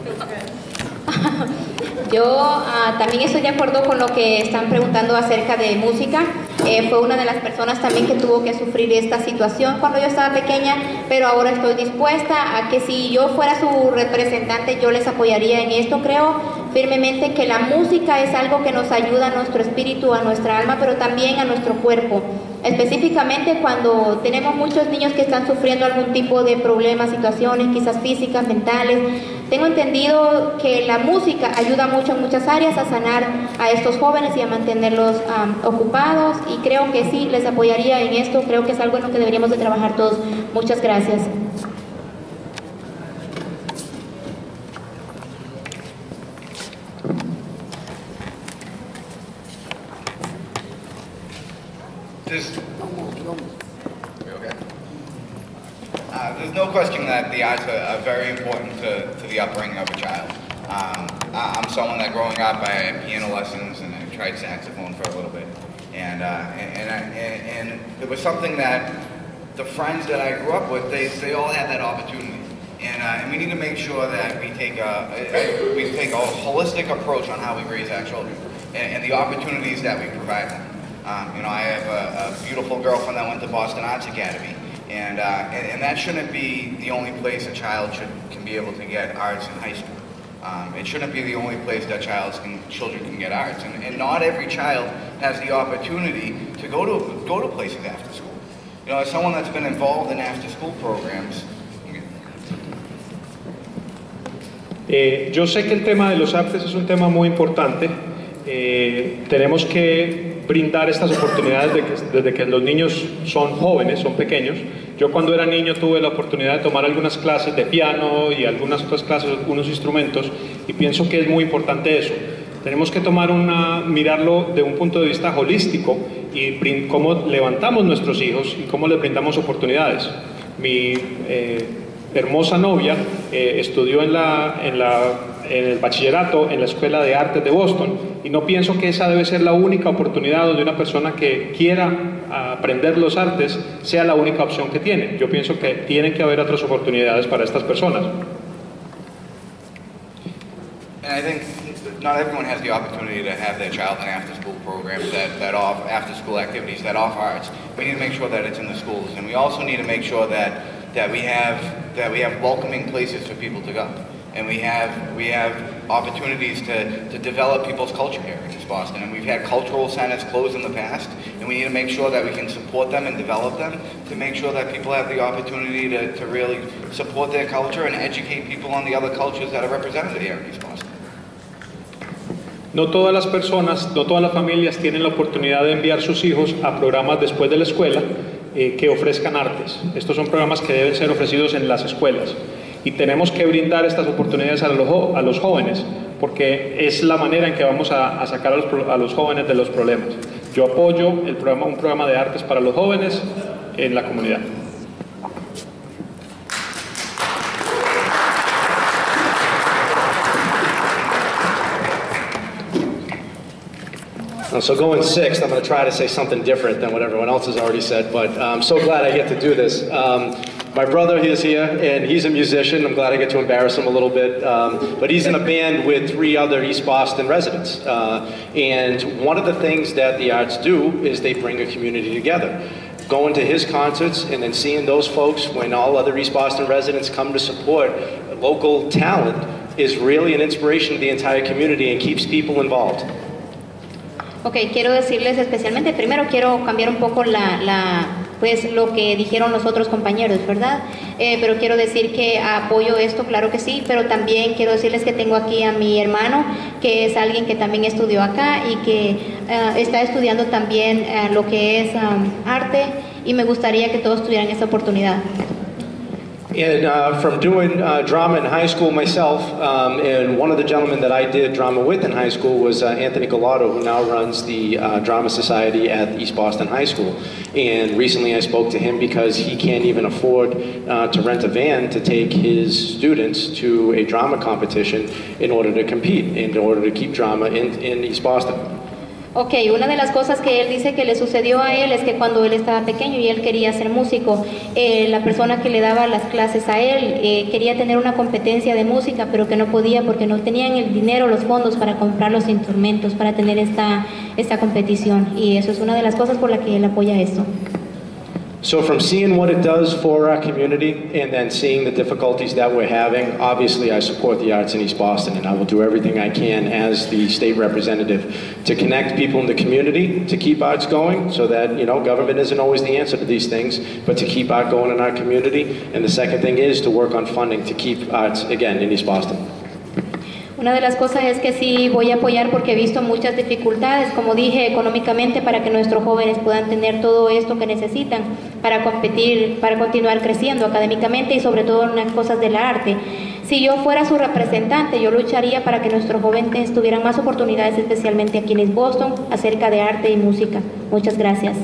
Yo uh, también estoy de acuerdo con lo que están preguntando acerca de música. Eh, fue una de las personas también que tuvo que sufrir esta situación cuando yo estaba pequeña, pero ahora estoy dispuesta a que si yo fuera su representante yo les apoyaría en esto. Creo firmemente que la música es algo que nos ayuda a nuestro espíritu, a nuestra alma, pero también a nuestro cuerpo. Específicamente cuando tenemos muchos niños que están sufriendo algún tipo de problemas, situaciones, quizás físicas, mentales. Tengo entendido que la música ayuda mucho en muchas áreas a sanar a estos jóvenes y a mantenerlos ocupados y creo que sí, les apoyaría en esto. Creo que es algo en lo que deberíamos de trabajar todos. Muchas gracias. No question that the arts are, are very important to, to the upbringing of a child. Um, I'm someone that growing up, I had piano lessons and I tried saxophone for a little bit. And, uh, and, and, I, and, and it was something that the friends that I grew up with, they, they all had that opportunity. And, uh, and we need to make sure that we take a, a- we take a holistic approach on how we raise our children and, and the opportunities that we provide them. Um, you know, I have a, a beautiful girlfriend that went to Boston Arts Academy, and, uh, and and that shouldn't be the only place a child should can be able to get arts in high school. Um, it shouldn't be the only place that child's can, children can get arts, and, and not every child has the opportunity to go to go to places after school. You know, as someone that's been involved in after-school programs, Eh, yo sé que el tema de los artes es un tema muy importante. Eh, tenemos que brindar estas oportunidades desde que los niños son jóvenes, son pequeños. Yo cuando era niño tuve la oportunidad de tomar algunas clases de piano y algunas otras clases, algunos instrumentos, y pienso que es muy importante eso. Tenemos que tomar una, mirarlo de un punto de vista holístico y cómo levantamos nuestros hijos y cómo les brindamos oportunidades. Mi eh, hermosa novia eh, estudió en la, en la en el bachillerato en la Escuela de Artes de Boston y no pienso que esa debe ser la única oportunidad donde una persona que quiera aprender los artes sea la única opción que tiene. Yo pienso que tiene que haber otras oportunidades para estas personas. And I think not everyone has the opportunity to have their child in after-school programs that, that off after-school activities that offer arts. We need to make sure that it's in the schools, and we also need to make sure that that we have that we have welcoming places for people to go, and we have we have opportunities to, to develop people's culture here in East Boston. And we've had cultural centers close in the past, and we need to make sure that we can support them and develop them to make sure that people have the opportunity to, to really support their culture and educate people on the other cultures that are represented here in East Boston. No todas las personas, no todas las familias tienen la oportunidad de enviar sus hijos a programas después de la escuela eh, que ofrezcan artes. Estos son programas que deben ser ofrecidos en las escuelas y tenemos que brindar estas oportunidades a los, a los jóvenes porque es la manera en que vamos a, a sacar a los, a los, jóvenes de los problemas. Yo apoyo el programa, un programa de artes para los jóvenes en la comunidad. So going sixth, I'm going to try to say something different than what everyone else has already said, but I'm so glad I get to do this. Um, my brother is here, and he's a musician. I'm glad I get to embarrass him a little bit. Um, but he's in a band with three other East Boston residents. Uh, and one of the things that the arts do is they bring a community together. Going to his concerts and then seeing those folks when all other East Boston residents come to support local talent is really an inspiration to the entire community and keeps people involved. Ok, quiero decirles especialmente, primero quiero cambiar un poco la, la pues lo que dijeron los otros compañeros, ¿verdad? Eh, pero quiero decir que apoyo esto, claro que sí, pero también quiero decirles que tengo aquí a mi hermano, que es alguien que también estudió acá y que uh, está estudiando también uh, lo que es um, arte y me gustaría que todos tuvieran esta oportunidad. And uh, from doing uh, drama in high school myself, um, and one of the gentlemen that I did drama with in high school was uh, Anthony Gallardo, who now runs the uh, Drama Society at East Boston High School. And recently I spoke to him because he can't even afford uh, to rent a van to take his students to a drama competition in order to compete, in order to keep drama in, in East Boston. Ok, una de las cosas que él dice que le sucedió a él es que cuando él estaba pequeño y él quería ser músico, eh, la persona que le daba las clases a él eh, quería tener una competencia de música, pero que no podía porque no tenían el dinero, los fondos para comprar los instrumentos, para tener esta, esta competición. Y eso es una de las cosas por la que él apoya esto. So from seeing what it does for our community and then seeing the difficulties that we're having, obviously I support the arts in East Boston and I will do everything I can as the state representative to connect people in the community, to keep arts going so that, you know, government isn't always the answer to these things, but to keep art going in our community. And the second thing is to work on funding to keep arts, again, in East Boston. Una de las cosas es que sí voy a apoyar porque he visto muchas dificultades, como dije, económicamente para que nuestros jóvenes puedan tener todo esto que necesitan para competir, para continuar creciendo académicamente y sobre todo en las cosas del arte. Si yo fuera su representante, yo lucharía para que nuestros jóvenes tuvieran más oportunidades, especialmente aquí en Boston, acerca de arte y música. Muchas gracias.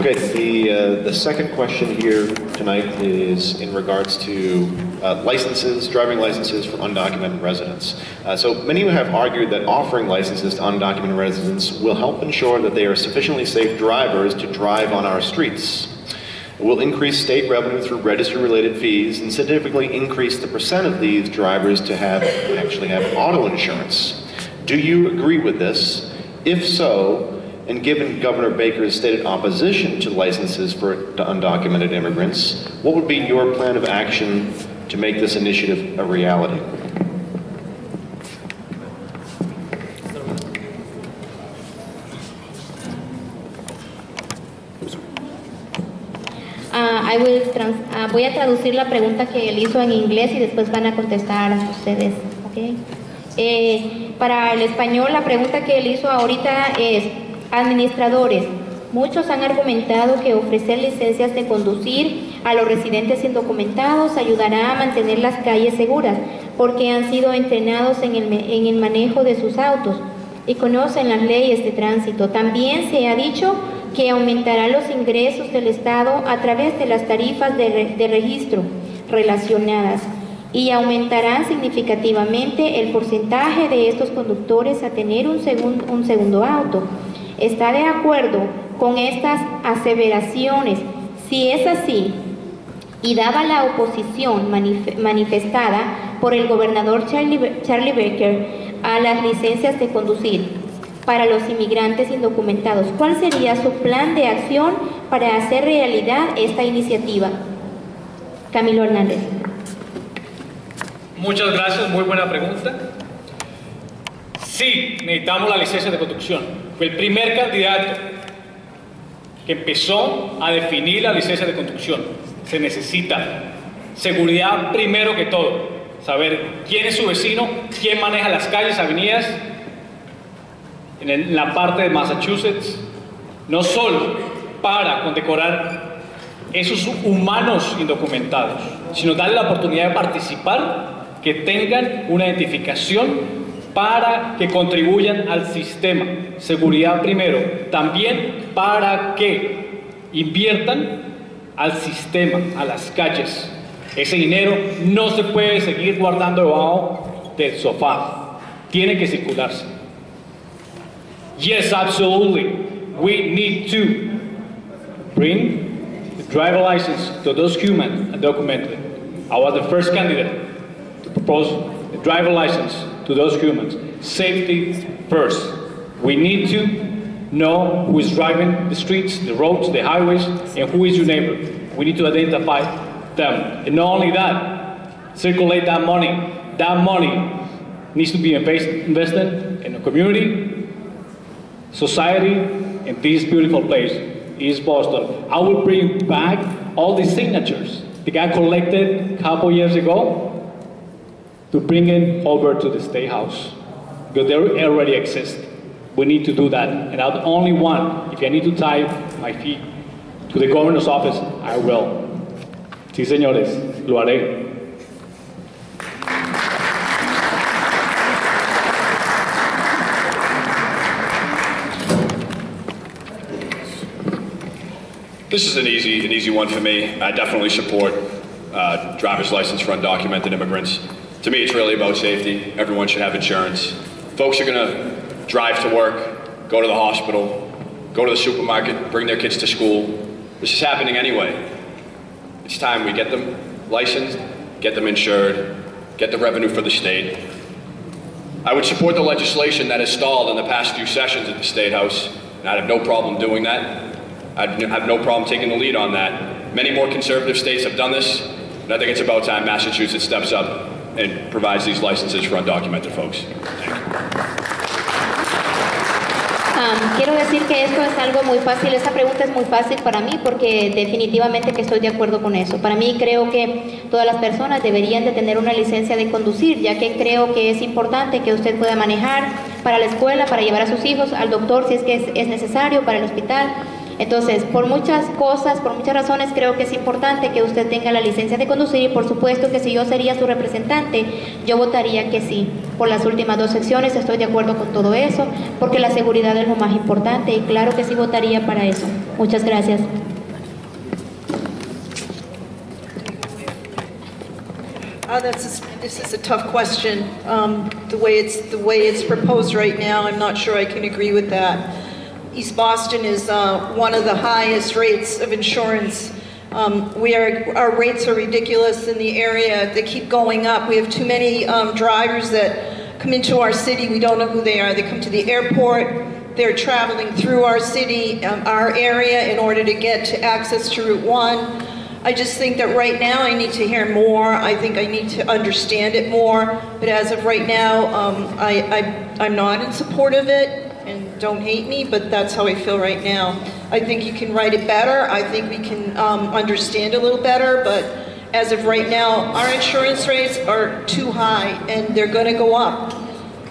Okay, the, uh, the second question here tonight is in regards to uh, licenses, driving licenses for undocumented residents. Uh, so many have argued that offering licenses to undocumented residents will help ensure that they are sufficiently safe drivers to drive on our streets. It will increase state revenue through registry-related fees and significantly increase the percent of these drivers to have actually have auto insurance. Do you agree with this? If so, and given Governor Baker's stated opposition to licenses for undocumented immigrants, what would be your plan of action to make this initiative a reality? Uh, I will uh, voy a traducir la pregunta que él hizo en inglés y después van a contestar ustedes. Okay? Eh, para el español, la pregunta que él hizo ahorita es, Administradores. Muchos han argumentado que ofrecer licencias de conducir a los residentes indocumentados ayudará a mantener las calles seguras porque han sido entrenados en el, manejo de sus autos y conocen las leyes de tránsito. También se ha dicho que aumentará los ingresos del Estado a través de las tarifas de, re- de registro relacionadas y aumentará significativamente el porcentaje de estos conductores a tener un segundo auto. ¿Está de acuerdo con estas aseveraciones? Si es así, y dada la oposición manif- manifestada por el gobernador Charlie, Charlie Baker a las licencias de conducir para los inmigrantes indocumentados, ¿cuál sería su plan de acción para hacer realidad esta iniciativa? Camilo Hernández. Muchas gracias, muy buena pregunta. Sí, necesitamos la licencia de conducción. Fue el primer candidato que empezó a definir la licencia de conducción. Se necesita seguridad primero que todo. Saber quién es su vecino, quién maneja las calles, avenidas en la parte de Massachusetts, no solo para condecorar esos humanos indocumentados, sino darle la oportunidad de participar, que tengan una identificación para que contribuyan al sistema. Seguridad primero, también para que inviertan al sistema, a las calles. Ese dinero no se puede seguir guardando debajo del sofá, tiene que circularse. Yes, absolutely. We need to bring the driver license to those humans undocumented. I was the first candidate to propose the driver license to those humans. Safety first. We need to know who is driving the streets, the roads, the highways, and who is your neighbor. We need to identify them. And not only that, circulate that money. That money needs to be invested in the community, society in this beautiful place, East Boston. I will bring back all the signatures the guy collected a couple years ago to bring it over to the State House because they already exist. We need to do that. And the only one, if I need to tie my feet to the governor's office, I will. Sí, señores, lo haré. This is an easy, an easy one for me. I definitely support uh, driver's license for undocumented immigrants. To me, it's really about safety. Everyone should have insurance. Folks are going to drive to work, go to the hospital, go to the supermarket, bring their kids to school. This is happening anyway. It's time we get them licensed, get them insured, get the revenue for the state. I would support the legislation that has stalled in the past few sessions at the State House, and I'd have no problem doing that. I'd have no problem taking the lead on that. Many more conservative states have done this, and I think it's about time Massachusetts steps up and provides these licenses for undocumented folks. Am, quiero decir que esto es algo muy fácil, esta pregunta es muy fácil para mí porque definitivamente que estoy de acuerdo con eso. Para mí creo que todas las personas deberían de tener una licencia de conducir, ya que creo que es importante que usted pueda manejar para la escuela, para llevar a sus hijos al doctor si es que es necesario, para el hospital. Entonces, por muchas cosas, por muchas razones, creo que es importante que usted tenga la licencia de conducir y por supuesto que si yo sería su representante, yo votaría que sí. Por las últimas dos secciones estoy de acuerdo con todo eso, porque la seguridad es lo más importante y claro que sí votaría para eso. Muchas gracias. Uh, that's, a- this is a tough question. Um, The way it's, the way it's proposed right now, I'm not sure I can agree with that. East Boston is uh, one of the highest rates of insurance. Um, We are, our rates are ridiculous in the area, they keep going up. We have too many um, drivers that come into our city, we don't know who they are. They come to the airport, they're traveling through our city, um, our area, in order to get to access to Route 1. I just think that right now I need to hear more. I think I need to understand it more. But as of right now, um, I, I, I'm not in support of it. Don't hate me, but that's how I feel right now. I think you can write it better. I think we can um, understand a little better. But as of right now, our insurance rates are too high and they're going to go up.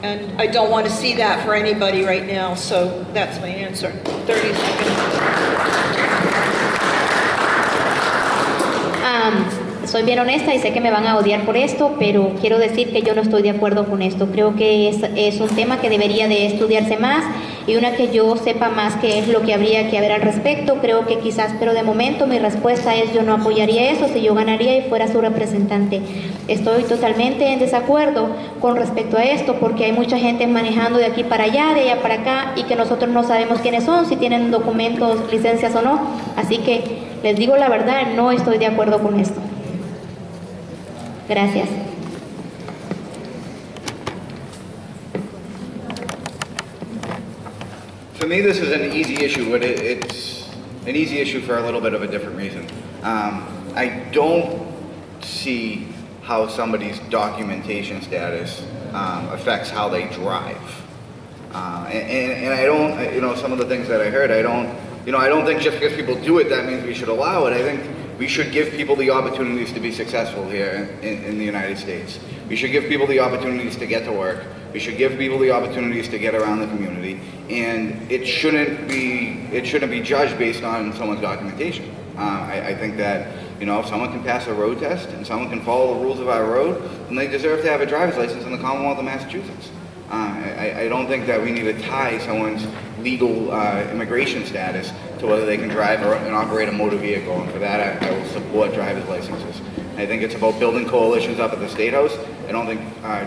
And I don't want to see that for anybody right now. So that's my answer. 30 seconds. Soy bien honesta y sé que me van a odiar por esto, pero quiero decir que yo no estoy de acuerdo con esto. Creo que es, es un tema que debería de estudiarse más y una que yo sepa más qué es lo que habría que haber al respecto. Creo que quizás, pero de momento mi respuesta es yo no apoyaría eso si yo ganaría y fuera su representante. Estoy totalmente en desacuerdo con respecto a esto porque hay mucha gente manejando de aquí para allá, de allá para acá y que nosotros no sabemos quiénes son, si tienen documentos, licencias o no. Así que les digo la verdad, no estoy de acuerdo con esto. Gracias. For me, this is an easy issue, but it, it's an easy issue for a little bit of a different reason. Um, I don't see how somebody's documentation status um, affects how they drive. Uh, and, and, and I don't, you know, some of the things that I heard, I don't, you know, I don't think just because people do it, that means we should allow it. I think we should give people the opportunities to be successful here in, in, the United States. We should give people the opportunities to get to work. We should give people the opportunities to get around the community, and it shouldn't be it shouldn't be judged based on someone's documentation. Uh, I, I think that you know if someone can pass a road test and someone can follow the rules of our road, then they deserve to have a driver's license in the Commonwealth of Massachusetts. Uh, I, I don't think that we need to tie someone's legal uh, immigration status to whether they can drive or, and operate a motor vehicle, and for that I, I will support driver's licenses. I think it's about building coalitions up at the State House. I don't think uh,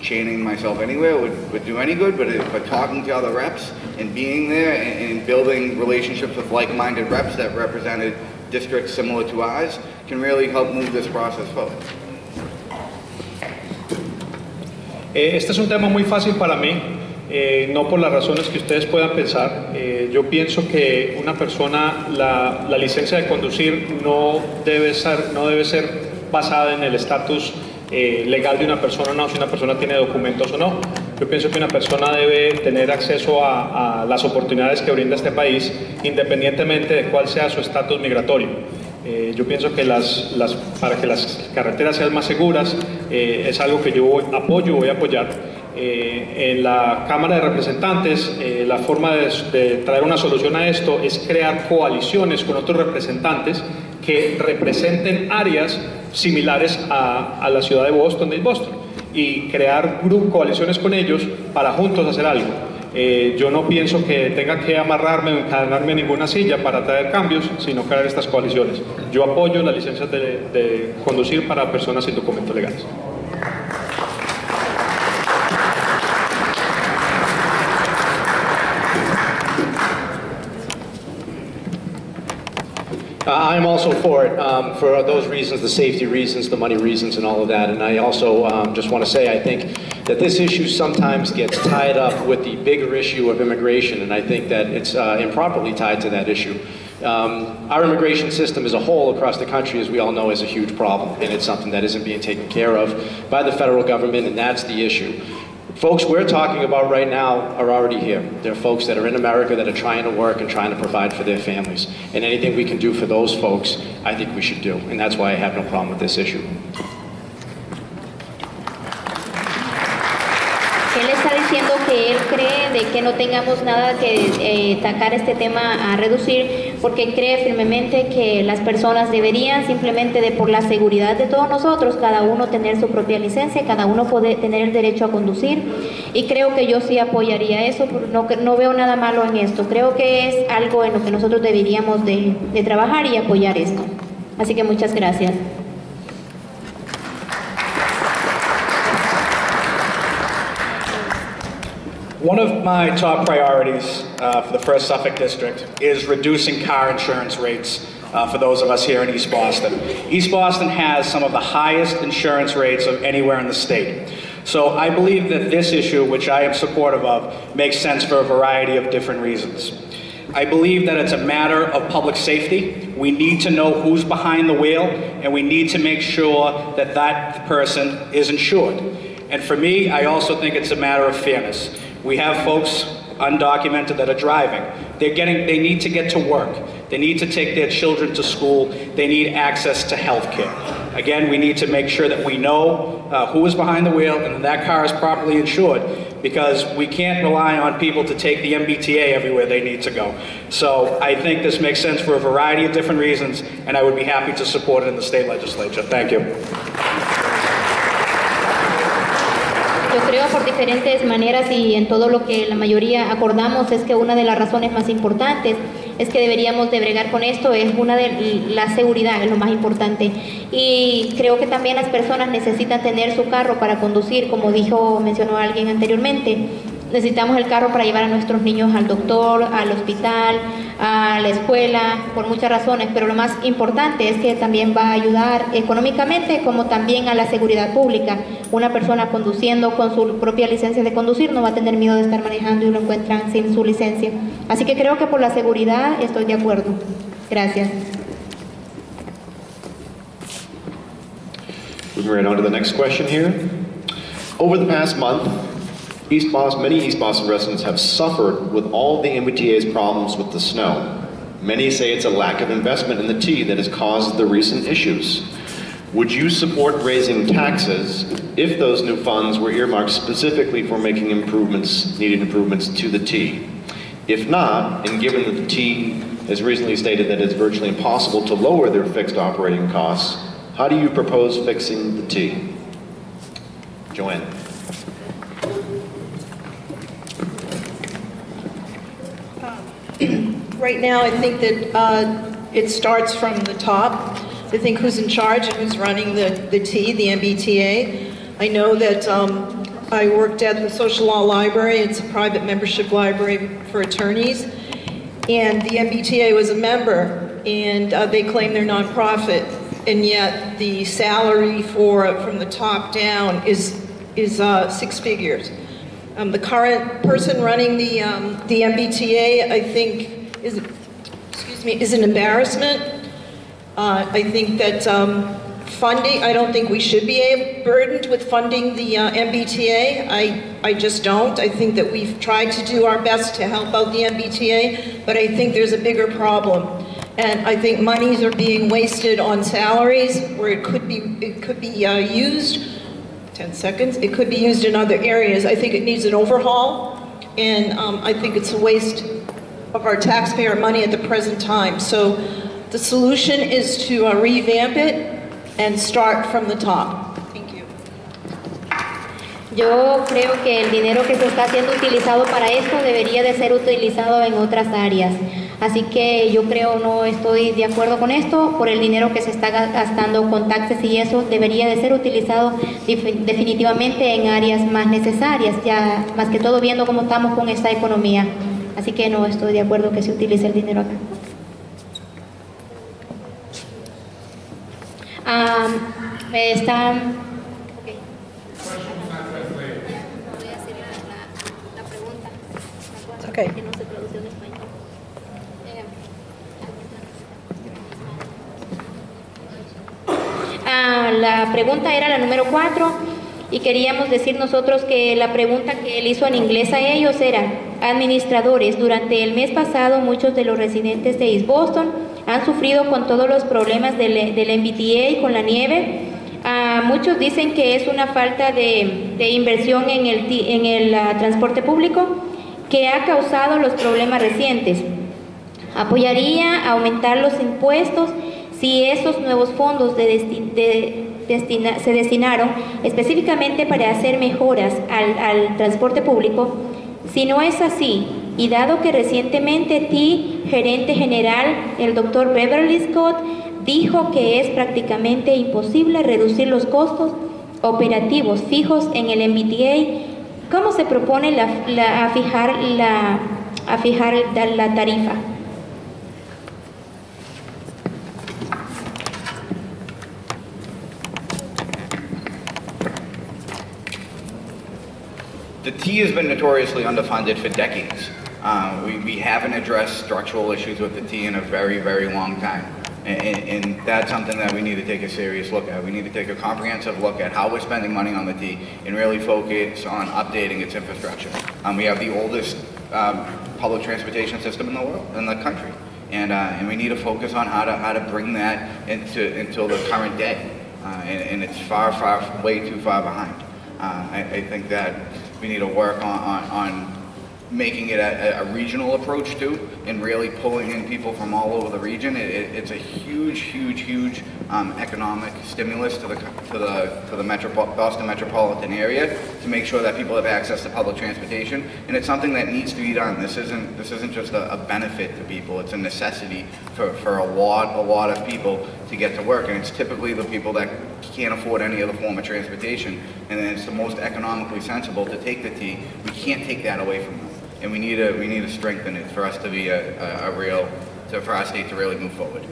chaining myself anywhere would, would do any good, but, it, but talking to other reps and being there and, and building relationships with like-minded reps that represented districts similar to ours can really help move this process forward. Eh, Este es un tema muy fácil para mí, eh, no por las razones que ustedes puedan pensar. Eh, yo pienso que una persona, la, licencia de conducir no debe ser, no debe ser basada en el estatus eh, legal de una persona o no, si una persona tiene documentos o no. Yo pienso que una persona debe tener acceso a, las oportunidades que brinda este país, independientemente de cuál sea su estatus migratorio. Yo pienso que las, las- para que las carreteras sean más seguras es algo que yo apoyo, voy a apoyar. Eh, en la Cámara de Representantes, eh, la forma de, de traer una solución a esto es crear coaliciones con otros representantes que representen áreas similares a, a la ciudad de Boston, de Boston, y crear coaliciones con ellos para juntos hacer algo. Eh, yo no pienso que tenga que amarrarme o encadenarme en ninguna silla para traer cambios, sino crear estas coaliciones. Yo apoyo las licencias de, de conducir para personas sin documentos legales. Uh, I'm also for it, um, for those reasons, the safety reasons, the money reasons, and all of that. And I also um, just want to say, I think that this issue sometimes gets tied up with the bigger issue of immigration, and I think that it's uh, improperly tied to that issue. Um, our immigration system as a whole across the country, as we all know, is a huge problem, and it's something that isn't being taken care of by the federal government, and that's the issue. Folks we're talking about right now are already here. They're folks that are in America that are trying to work and trying to provide for their families. And anything we can do for those folks, I think we should do. And that's why I have no problem with this issue. Que él cree de que no tengamos nada que eh, este tema a reducir, porque cree firmemente que las personas deberían simplemente de por la seguridad de todos nosotros, cada uno tener su propia licencia, cada uno poder tener el derecho a conducir. Y creo que yo sí apoyaría eso, no, no veo nada malo en esto. Creo que es algo en lo que nosotros deberíamos de, de trabajar y apoyar esto. Así que muchas gracias. One of my top priorities uh, for the First Suffolk District is reducing car insurance rates uh, for those of us here in East Boston. East Boston has some of the highest insurance rates of anywhere in the state. So I believe that this issue, which I am supportive of, makes sense for a variety of different reasons. I believe that it's a matter of public safety. We need to know who's behind the wheel, and we need to make sure that that person is insured. And for me, I also think it's a matter of fairness. We have folks undocumented that are driving. They're getting, they need to get to work. They need to take their children to school. They need access to health care. Again, we need to make sure that we know uh, who is behind the wheel and that that car is properly insured because we can't rely on people to take the MBTA everywhere they need to go. So I think this makes sense for a variety of different reasons, and I would be happy to support it in the state legislature. Thank you. Yo creo por diferentes maneras y en todo lo que la mayoría acordamos es que una de las razones más importantes es que deberíamos de bregar con esto, es una de la seguridad, es lo más importante. Y creo que también las personas necesitan tener su carro para conducir, como dijo, mencionó alguien anteriormente. Necesitamos el carro para llevar a nuestros niños al doctor, al hospital, a la escuela, por muchas razones, pero lo más importante es que también va a ayudar económicamente como también a la seguridad pública. Una persona conduciendo con su propia licencia de conducir no va a tener miedo de estar manejando y lo encuentran sin su licencia. Así que creo que por la seguridad estoy de acuerdo. Gracias. East Boston, many East Boston residents have suffered with all the MBTA's problems with the snow. Many say it's a lack of investment in the T that has caused the recent issues. Would you support raising taxes if those new funds were earmarked specifically for making improvements, needed improvements to the T? If not, and given that the T has recently stated that it's virtually impossible to lower their fixed operating costs, how do you propose fixing the T? Joanne. Right now, I think that uh, it starts from the top. I think who's in charge and who's running the, the T, the MBTA. I know that um, I worked at the Social Law Library. It's a private membership library for attorneys. And the MBTA was a member, and uh, they claim they're nonprofit. And yet the salary for, from the top down is, is uh, six figures. Um, the current person running the, um, the MBTA, I think, is, excuse me, is an embarrassment. Uh, I think that um, funding, I don't think we should be burdened with funding the uh, MBTA. I, I just don't. I think that we've tried to do our best to help out the MBTA, but I think there's a bigger problem. And I think monies are being wasted on salaries where it could be, it could be uh, used 10 seconds. It could be used in other areas. I think it needs an overhaul, and um, I think it's a waste of our taxpayer money at the present time. So the solution is to uh, revamp it and start from the top. Thank you. Yo creo que el dinero que se está siendo utilizado para esto debería de ser utilizado en otras áreas. Así que yo creo no estoy de acuerdo con esto por el dinero que se está ga- gastando con taxes y eso debería de ser utilizado definitivamente en áreas más necesarias, ya más que todo viendo cómo estamos con esta economía. Así que no estoy de acuerdo que se utilice el dinero acá. Ah, está Okay. que no se tradució en español. Ah, la pregunta era la número cuatro y queríamos decir nosotros que la pregunta que él hizo en inglés a ellos era, administradores, durante el mes pasado muchos de los residentes de East Boston han sufrido con todos los problemas del, del MBTA con la nieve. Ah, muchos dicen que es una falta de, de inversión en el, en el ah, transporte público que ha causado los problemas recientes. Apoyaría aumentar los impuestos si esos nuevos fondos se destinaron específicamente para hacer mejoras al, transporte público. Si no es así, y dado que recientemente ti, gerente general, el doctor Beverly Scott, dijo que es prácticamente imposible reducir los costos operativos fijos en el MBTA, ¿cómo se propone la, la- la, a fijar la tarifa? T has been notoriously underfunded for decades. Uh, we, we haven't addressed structural issues with the T in a very, very long time. And, and, that's something that we need to take a serious look at. We need to take a comprehensive look at how we're spending money on the T and really focus on updating its infrastructure. Um, we have the oldest um, public transportation system in the world, in the country. And, uh, and we need to focus on how to, how to bring that into, until the current day. Uh, and, and it's far, far, way too far behind. Uh, I, I think that we need to work on, on, on making it a, a regional approach to and really pulling in people from all over the region. It, it, it's a huge, huge, huge um, economic stimulus to the to the to the metropo- Boston metropolitan area to make sure that people have access to public transportation. And it's something that needs to be done. This isn't this isn't just a, a benefit to people. It's a necessity for, for a lot a lot of people to get to work. And it's typically the people that can't afford any other form of transportation. And then it's the most economically sensible to take the T. We can't take that away from them and we need to we need to strengthen it for us to be a, a, a real to, for our state to really move forward.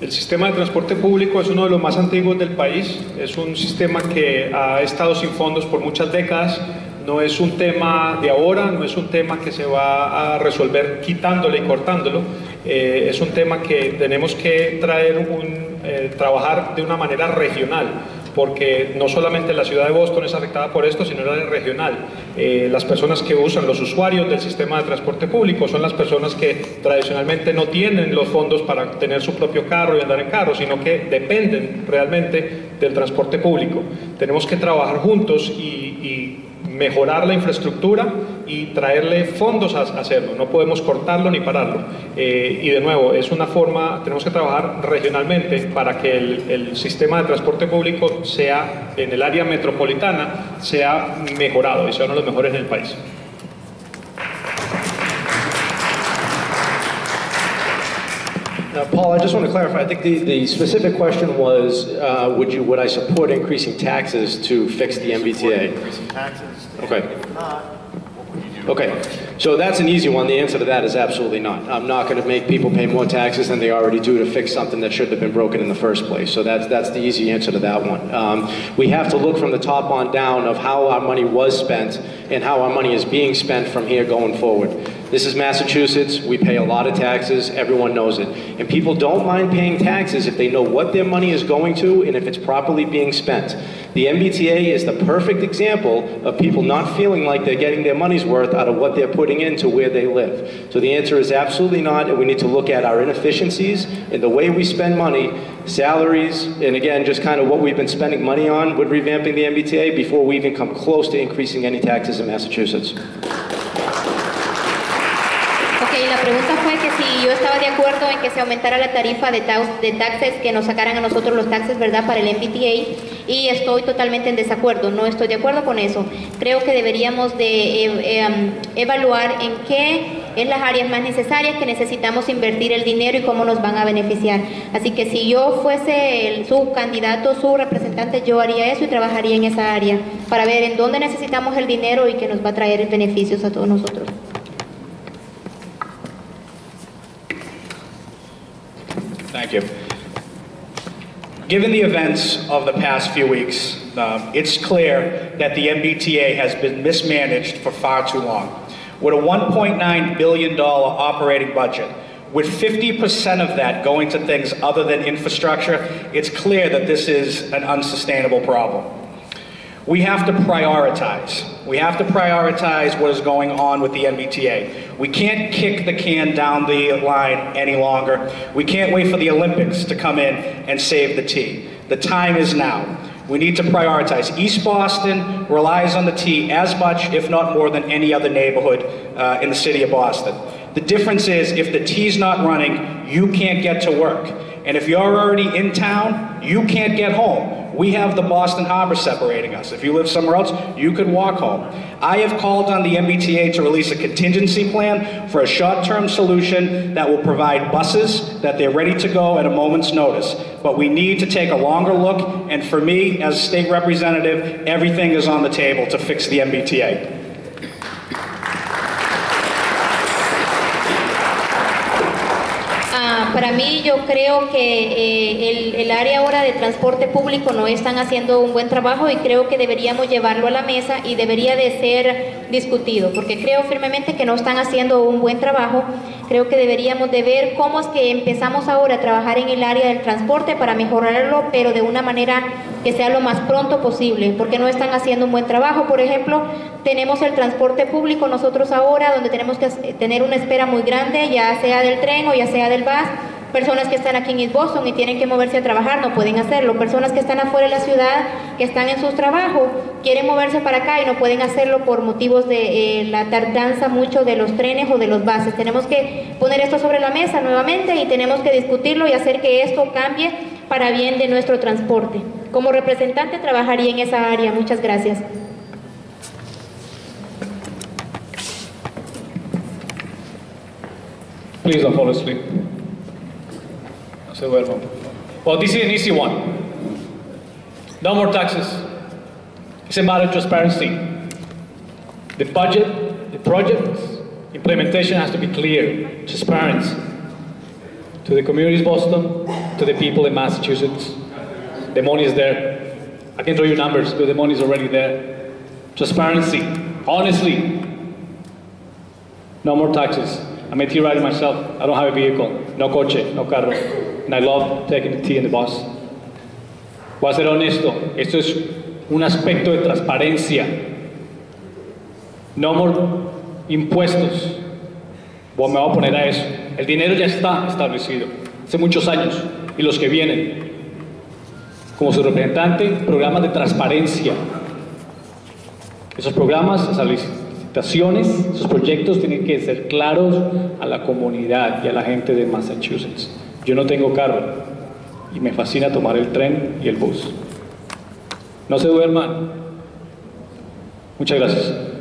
El sistema de transporte público es uno de los más antiguos del país, es un sistema que ha estado sin fondos por muchas décadas, no es un tema de ahora, no es un tema que se va a resolver quitándole y cortándolo, eh, es un tema que tenemos que traer un, eh, trabajar de una manera regional porque no solamente la ciudad de Boston es afectada por esto, sino la regional. Eh, las personas que usan, los usuarios del sistema de transporte público, son las personas que tradicionalmente no tienen los fondos para tener su propio carro y andar en carro, sino que dependen realmente del transporte público. Tenemos que trabajar juntos y, y mejorar la infraestructura y traerle fondos a hacerlo. No podemos cortarlo ni pararlo. Eh, y de nuevo, es una forma, tenemos que trabajar regionalmente para que el, el, sistema de transporte público sea, en el área metropolitana, sea mejorado y sea uno de los mejores en el país. Now, Paul, I just want to clarify. I think the, the specific question was, uh, would you would I support increasing taxes to fix the MBTA? Increasing taxes. Okay. If not, what would you do? Okay, so that's an easy one. The answer to that is absolutely not. I'm not going to make people pay more taxes than they already do to fix something that should have been broken in the first place. So that's, that's the easy answer to that one. Um, we have to look from the top on down of how our money was spent and how our money is being spent from here going forward. This is Massachusetts. We pay a lot of taxes. Everyone knows it. And people don't mind paying taxes if they know what their money is going to and if it's properly being spent. The MBTA is the perfect example of people not feeling like they're getting their money's worth out of what they're putting into where they live. So the answer is absolutely not, and we need to look at our inefficiencies and the way we spend money, salaries, and again, just kind of what we've been spending money on with revamping the MBTA before we even come close to increasing any taxes in Massachusetts. Ok, la pregunta fue que si yo estaba de acuerdo en que se aumentara la tarifa de, tax, de taxes, que nos sacaran a nosotros los taxes, ¿verdad?, para el MBTA, y estoy totalmente en desacuerdo, no estoy de acuerdo con eso. Creo que deberíamos de eh, eh, evaluar en qué es las áreas más necesarias que necesitamos invertir el dinero y cómo nos van a beneficiar. Así que si yo fuese el, su candidato, su representante, yo haría eso y trabajaría en esa área para ver en dónde necesitamos el dinero y que nos va a traer beneficios a todos nosotros. Thank you. Given the events of the past few weeks, um, it's clear that the MBTA has been mismanaged for far too long. With a $1.9 billion operating budget, with 50% of that going to things other than infrastructure, it's clear that this is an unsustainable problem. We have to prioritize. We have to prioritize what is going on with the MBTA. We can't kick the can down the line any longer. We can't wait for the Olympics to come in and save the T. The time is now. We need to prioritize. East Boston relies on the T as much, if not more, than any other neighborhood uh, in the city of Boston. The difference is if the T's not running, you can't get to work. And if you're already in town, you can't get home. We have the Boston Harbor separating us. If you live somewhere else, you could walk home. I have called on the MBTA to release a contingency plan for a short-term solution that will provide buses that they're ready to go at a moment's notice. But we need to take a longer look, and for me, as state representative, everything is on the table to fix the MBTA. Para mí yo creo que eh, el, el, área ahora de transporte público no están haciendo un buen trabajo y creo que deberíamos llevarlo a la mesa y debería de ser discutido, porque creo firmemente que no están haciendo un buen trabajo. Creo que deberíamos de ver cómo es que empezamos ahora a trabajar en el área del transporte para mejorarlo, pero de una manera que sea lo más pronto posible, porque no están haciendo un buen trabajo. Por ejemplo, tenemos el transporte público nosotros ahora, donde tenemos que tener una espera muy grande, ya sea del tren o ya sea del bus, Personas que están aquí en East Boston y tienen que moverse a trabajar no pueden hacerlo. Personas que están afuera de la ciudad, que están en sus trabajos, quieren moverse para acá y no pueden hacerlo por motivos de eh, la tardanza mucho de los trenes o de los buses. Tenemos que poner esto sobre la mesa nuevamente y tenemos que discutirlo y hacer que esto cambie para bien de nuestro transporte. Como representante trabajaría en esa área. Muchas gracias. Please No se duerman. Well, this is an easy one. No more taxes. It's a matter of transparency. The budget, the projects, implementation has to be clear, transparent to the communities of Boston, to the people in Massachusetts. The money is there. I can throw you numbers, but the money is already there. Transparency, honestly. No more taxes. I'm a T rider myself. I don't have a vehicle. No coche, no carro. And I love taking the tea in the bus. Voy a ser honesto. Esto es un aspecto de transparencia. No more impuestos. Bueno, me voy a poner a eso. El dinero ya está establecido. Hace muchos años. Y los que vienen. Como su representante, programas de transparencia. Esos programas, esas licitaciones, esos proyectos tienen que ser claros a la comunidad y a la gente de Massachusetts. Yo no tengo carro y me fascina tomar el tren y el bus. No se duerman. Muchas gracias.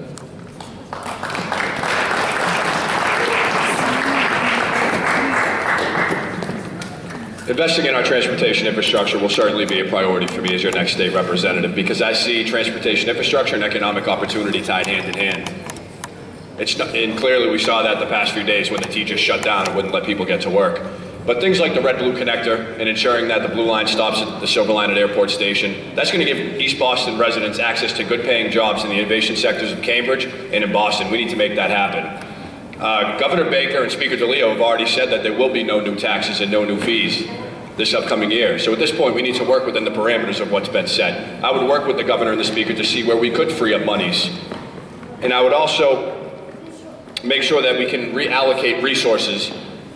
Investing in our transportation infrastructure will certainly be a priority for me as your next state representative because I see transportation infrastructure and economic opportunity tied hand in hand. It's and clearly we saw that the past few days when the teachers shut down and wouldn't let people get to work. But things like the Red Blue Connector and ensuring that the Blue Line stops at the Silver Line at Airport Station, that's going to give East Boston residents access to good paying jobs in the innovation sectors of Cambridge and in Boston. We need to make that happen. Uh, Governor Baker and Speaker DeLeo have already said that there will be no new taxes and no new fees this upcoming year. So at this point, we need to work within the parameters of what's been said. I would work with the governor and the speaker to see where we could free up monies. And I would also make sure that we can reallocate resources.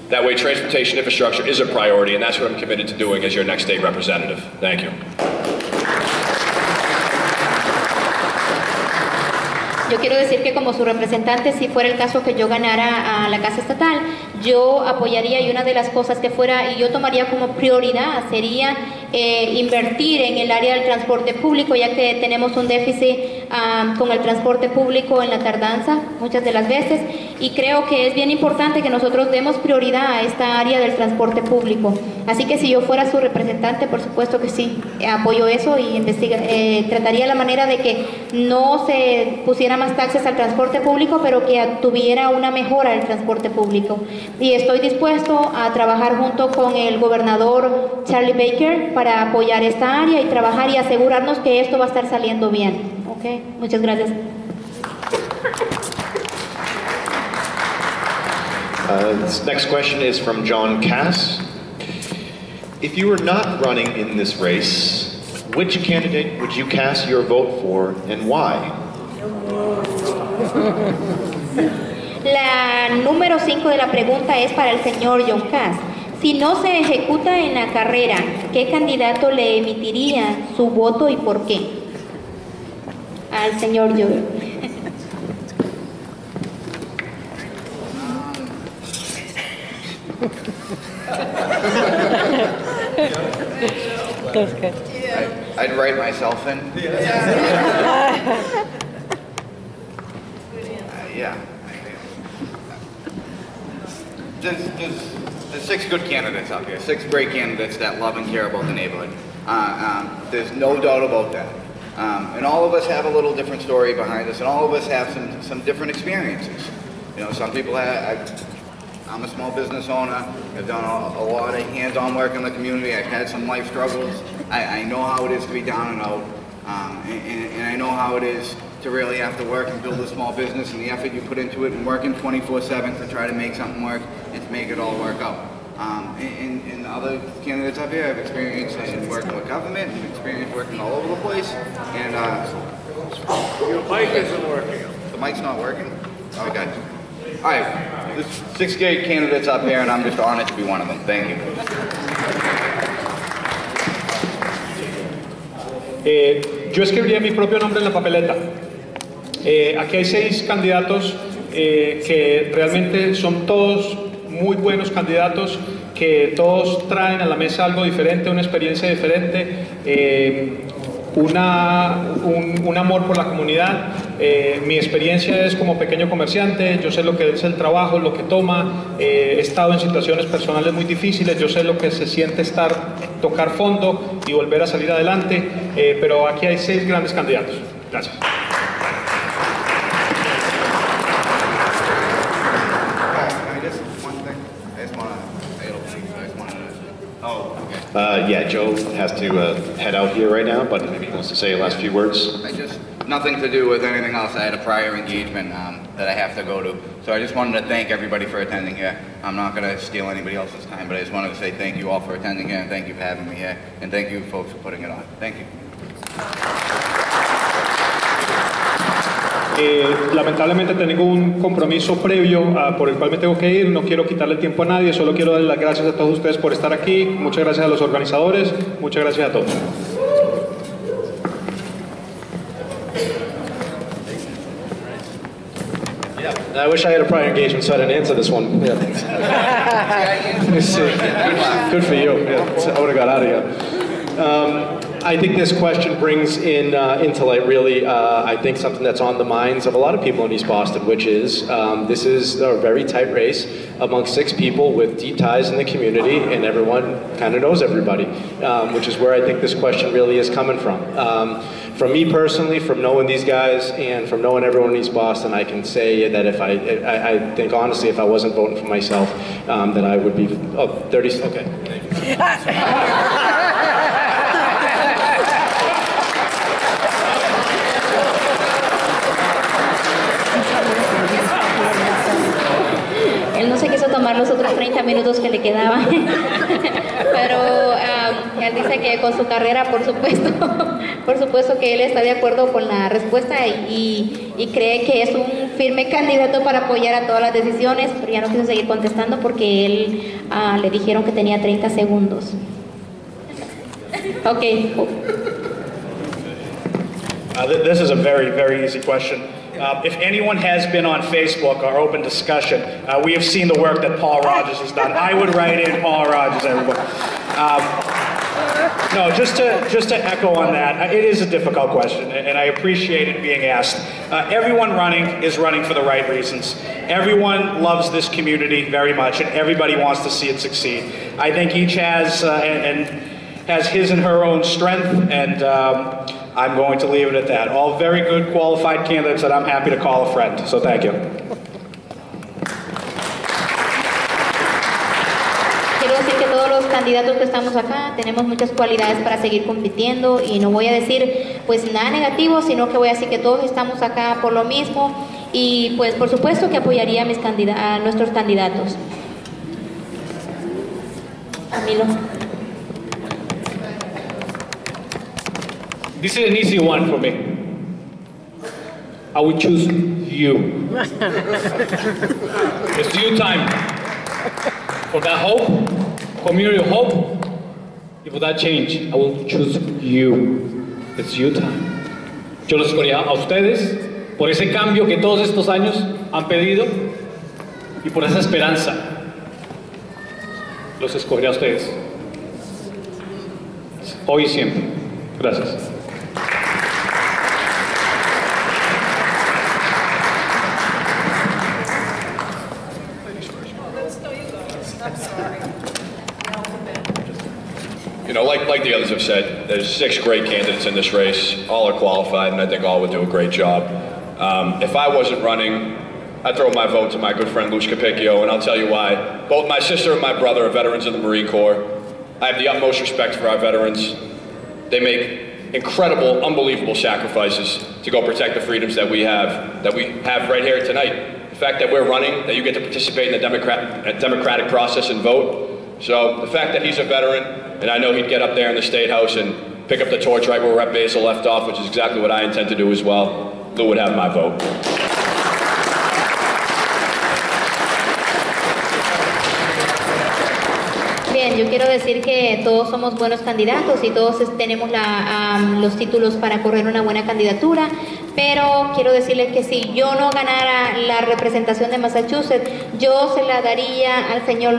That way, transportation infrastructure is a priority, and that's what I'm committed to doing as your next state representative. Thank you. Yo quiero decir que como su representante, si fuera el caso que yo ganara a la Casa Estatal, yo apoyaría y una de las cosas que fuera y yo tomaría como prioridad sería eh, invertir en el área del transporte público, ya que tenemos un déficit ah, con el transporte público en la tardanza muchas de las veces y creo que es bien importante que nosotros demos prioridad a esta área del transporte público. Así que si yo fuera su representante, por supuesto que sí, apoyo eso y investiga, eh, trataría la manera de que no se pusiera más taxes al transporte público, pero que tuviera una mejora del transporte público. Y estoy dispuesto a trabajar junto con el gobernador Charlie Baker para apoyar esta área y trabajar y asegurarnos que esto va a estar saliendo bien. ¿Ok? Muchas gracias. Uh, this next question is from John Cass. If you were not running in this race, which candidate would you cast your vote for and why? La número 5 de la pregunta es para el señor John Cass. Si no se ejecuta en la carrera, ¿qué candidato le emitiría su voto y por qué? Al señor Joe. I- I'd write myself in. Uh, Yeah. There's, there's, there's six good candidates out here, six great candidates that love and care about the neighborhood. Uh, um, there's no doubt about that. Um, and all of us have a little different story behind us, and all of us have some, some different experiences. You know, some people have, I'm a small business owner. I've done a, a lot of hands-on work in the community. I've had some life struggles. I, I know how it is to be down and out. Um, and, and, and I know how it is to really have to work and build a small business and the effort you put into it and working 24-7 to try to make something work and to make it all work out. Um, and, and, and other candidates up here have experience in working with government and experience working all over the place. And uh, Your mic isn't working. the mic's not working? Okay. All right. there's six great candidates up here, and I'm just honored to be one of them. Thank you. Eh, yo escribiría mi propio nombre en la papeleta. Eh, aquí hay seis candidatos eh, que realmente son todos muy buenos candidatos, que todos traen a la mesa algo diferente, una experiencia diferente, eh, una, un, amor por la comunidad. Eh, mi experiencia es como pequeño comerciante, yo sé lo que es el trabajo, lo que toma, he estado en situaciones personales muy difíciles, yo sé lo que se siente estar, tocar fondo y volver a salir adelante, pero aquí hay seis grandes candidatos. Gracias. Uh, yeah, Joe has to uh, head out here right now, but maybe he wants to say a last few words. I just, nothing to do with anything else. I had a prior engagement um, that I have to go to. So I just wanted to thank everybody for attending here. I'm not going to steal anybody else's time, but I just wanted to say thank you all for attending here, and thank you for having me here, and thank you folks for putting it on. Thank you. Eh, lamentablemente tengo un compromiso previo ah, por el cual me tengo que ir, no quiero quitarle tiempo a nadie, solo quiero dar las gracias a todos ustedes por estar aquí, muchas gracias a los organizadores, muchas gracias a todos. I wish I had a prior engagement so I didn't answer this one. Yeah. Good for you. Yeah, I would have got out of here. Um, I think this question brings in uh, into light really, uh, I think something that's on the minds of a lot of people in East Boston, which is um, this is a very tight race among six people with deep ties in the community, and everyone kind of knows everybody, um, which is where I think this question really is coming from. Um, from me personally, from knowing these guys and from knowing everyone in East Boston, I can say that if I, I, I think honestly, if I wasn't voting for myself, um, that I would be, oh, 30, okay. tomar los otros 30 minutos que le quedaban. Pero um, él dice que con su carrera, por supuesto, por supuesto que él está de acuerdo con la respuesta y, y cree que es un firme candidato para apoyar a todas las decisiones, pero ya no quiso seguir contestando porque él ah, le dijeron que tenía 30 segundos. Ok. Uh, th- this is a very, very easy question. Uh, if anyone has been on Facebook or open discussion, uh, we have seen the work that Paul Rogers has done. I would write in Paul Rogers, everyone. Um, no, just to just to echo on that, uh, it is a difficult question, and and I appreciate it being asked. Uh, everyone running is running for the right reasons. Everyone loves this community very much, and everybody wants to see it succeed. I think each has uh, and, and has his and her own strength, and um, I'm going to leave it at that. All very good, qualified candidates that I'm happy to call a friend. So thank you. Quiero decir que todos los candidatos que estamos acá tenemos muchas cualidades para seguir compitiendo y no voy a decir pues nada negativo, sino que voy a decir que todos estamos acá por lo mismo y pues por supuesto que apoyaría a, mis candida- a nuestros candidatos. Camilo. This is an easy one for me. I would choose you. it's due time for that hope, community hope, and for that change. I will choose you. It's you time. Yo los escogería a ustedes por ese cambio que todos estos años han pedido y por esa esperanza. Los escogería a ustedes. Hoy y siempre. Gracias. The others have said, there's six great candidates in this race. All are qualified, and I think all would do a great job. Um, if I wasn't running, I'd throw my vote to my good friend Lou Scapicchio, and I'll tell you why. Both my sister and my brother are veterans of the Marine Corps. I have the utmost respect for our veterans. They make incredible, unbelievable sacrifices to go protect the freedoms that we have, that we have right here tonight. The fact that we're running, that you get to participate in the democrat, uh, democratic process and vote. So the fact that he's a veteran, and I know he'd get up there in the State House and pick up the torch right where Rep Basile left off, which is exactly what I intend to do as well, Lou would have my vote. Bien, yo quiero decir que todos somos buenos candidatos y todos tenemos la, um, los títulos para correr una buena candidatura. Pero quiero decirles que si yo no ganara la representación de Massachusetts, yo se la daría al señor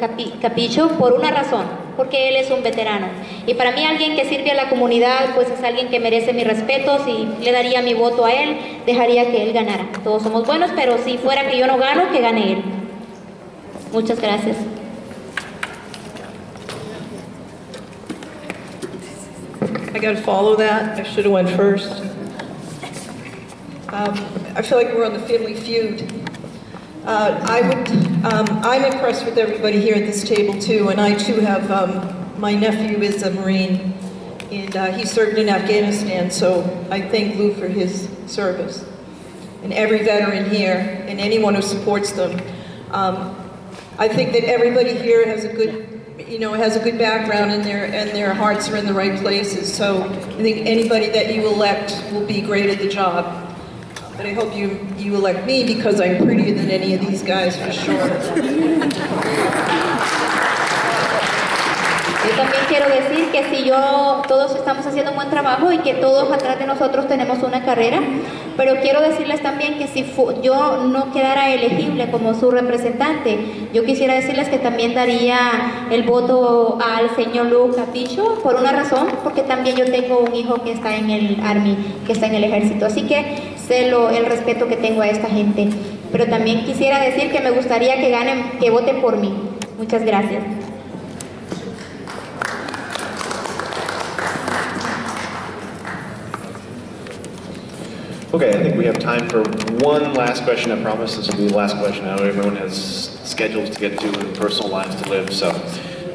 Capi- Capicho por una razón, porque él es un veterano. Y para mí alguien que sirve a la comunidad, pues es alguien que merece mis respetos y le daría mi voto a él, dejaría que él ganara. Todos somos buenos, pero si fuera que yo no gano, que gane él. Muchas gracias. I gotta follow that. I should have went first. Um, I feel like we're on the Family Feud. Uh, I would, um, I'm impressed with everybody here at this table too, and I too have, um, my nephew is a Marine, and uh, he served in Afghanistan, so I thank Lou for his service. And every veteran here, and anyone who supports them. Um, I think that everybody here has a good, you know, has a good background and their, and their hearts are in the right places. So I think anybody that you elect will be great at the job. But I hope you, you elect me because I'm prettier than any of these guys for sure. Yo también quiero decir que si yo, todos estamos haciendo un buen trabajo y que todos atrás de nosotros tenemos una carrera, pero quiero decirles también que si yo no quedara elegible como su representante, yo quisiera decirles que también daría el voto al señor Luke Capicho por una razón, porque también yo tengo un hijo que está en el Army, que está en el ejército, así que sé lo, el respeto que tengo a esta gente. Pero también quisiera decir que me gustaría que ganen, que voten por mí. Muchas gracias. Okay, I think we have time for one last question. I promise this will be the last question. I know everyone has schedules to get to and personal lives to live, so.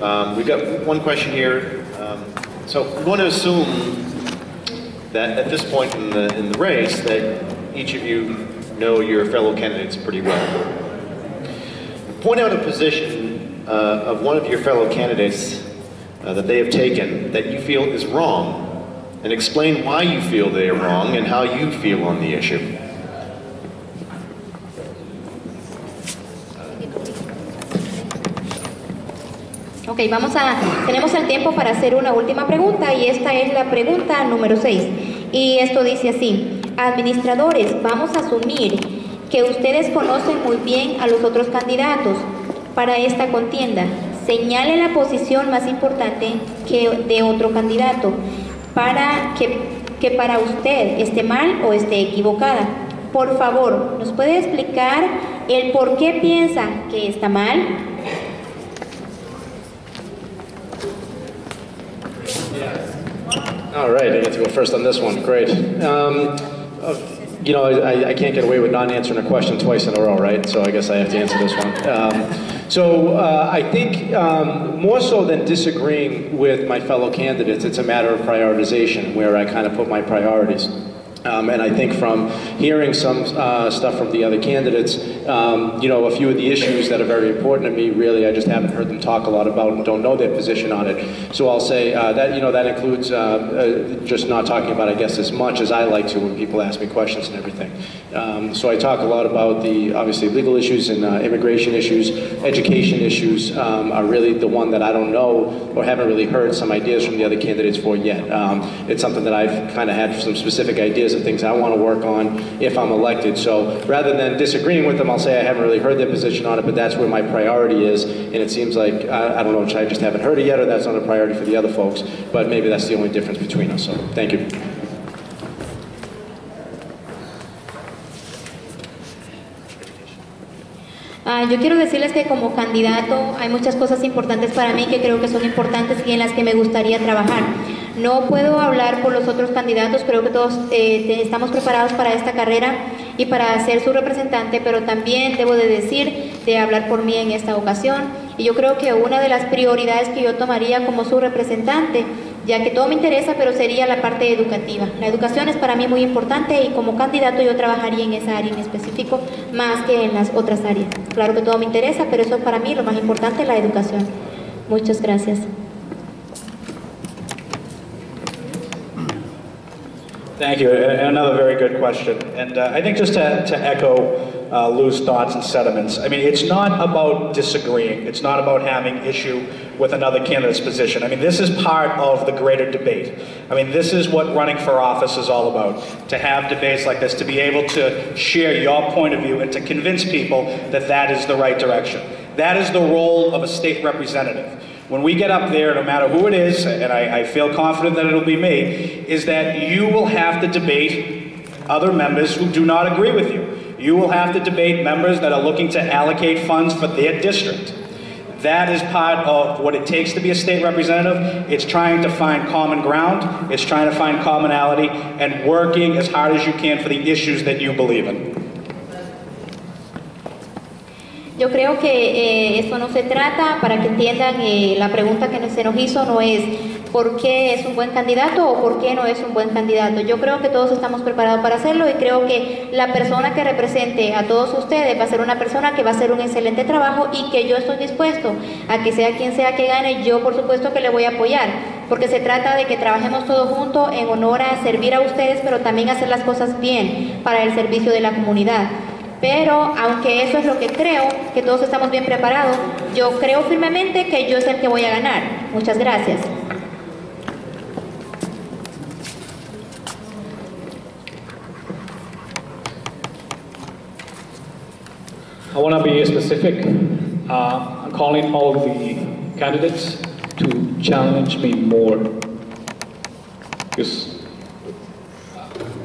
Um, we've got one question here. Um, so we want to assume that at this point in the, in the race, that each of you know your fellow candidates pretty well. Point out a position uh, of one of your fellow candidates uh, that they have taken that you feel is wrong, and explain why you feel they are wrong and how you feel on the issue. Ok, vamos a, tenemos el tiempo para hacer una última pregunta y esta es la pregunta número 6. Y esto dice así, administradores, vamos a asumir que ustedes conocen muy bien a los otros candidatos para esta contienda. Señale la posición más importante que de otro candidato para que, que para usted esté mal o esté equivocada. Por favor, ¿nos puede explicar el por qué piensa que está mal? All right, I get to go first on this one. Great. Um, uh, you know, I, I can't get away with not answering a question twice in a row, right? So I guess I have to answer this one. Um, so uh, I think um, more so than disagreeing with my fellow candidates, it's a matter of prioritization, where I kind of put my priorities. Um, and I think from hearing some uh, stuff from the other candidates, um, you know, a few of the issues that are very important to me, really, I just haven't heard them talk a lot about and don't know their position on it. So I'll say uh, that, you know, that includes uh, uh, just not talking about, I guess, as much as I like to when people ask me questions and everything. Um, so I talk a lot about the, obviously, legal issues and uh, immigration issues, education issues um, are really the one that I don't know or haven't really heard some ideas from the other candidates for yet. Um, it's something that I've kind of had some specific ideas of things I want to work on if I'm elected. So rather than disagreeing with them, I'll say I haven't really heard their position on it, but that's where my priority is. And it seems like, I, I don't know, I just haven't heard it yet or that's not a priority for the other folks, but maybe that's the only difference between us. So thank you. Ah, yo quiero decirles que como candidato hay muchas cosas importantes para mí que creo que son importantes y en las que me gustaría trabajar. No puedo hablar por los otros candidatos, creo que todos eh, estamos preparados para esta carrera y para ser su representante, pero también debo de decir de hablar por mí en esta ocasión. Y yo creo que una de las prioridades que yo tomaría como su representante, ya que todo me interesa, pero sería la parte educativa. La educación es para mí muy importante y como candidato yo trabajaría en esa área en específico más que en las otras áreas. Claro que todo me interesa, pero eso es para mí lo más importante, la educación. Muchas gracias. Thank you. Another very good question. And uh, I think just to, to echo uh, Lou's thoughts and sentiments. I mean, it's not about disagreeing. It's not about having issue with another candidate's position. I mean, this is part of the greater debate. I mean, this is what running for office is all about, to have debates like this, to be able to share your point of view and to convince people that that is the right direction. That is the role of a state representative. When we get up there, no matter who it is, and I, I feel confident that it'll be me, is that you will have to debate other members who do not agree with you. You will have to debate members that are looking to allocate funds for their district. That is part of what it takes to be a state representative. It's trying to find common ground, it's trying to find commonality, and working as hard as you can for the issues that you believe in. Yo creo que eh, eso no se trata, para que entiendan, eh, la pregunta que se nos hizo no es por qué es un buen candidato o por qué no es un buen candidato. Yo creo que todos estamos preparados para hacerlo y creo que la persona que represente a todos ustedes va a ser una persona que va a hacer un excelente trabajo y que yo estoy dispuesto a que sea quien sea que gane, yo por supuesto que le voy a apoyar, porque se trata de que trabajemos todos juntos en honor a servir a ustedes, pero también hacer las cosas bien para el servicio de la comunidad. Pero aunque eso es lo que creo, que todos estamos bien preparados, yo creo firmemente que yo es el que voy a ganar. Muchas gracias. I want to be specific. Uh, I'm calling all the candidates to challenge me more. Because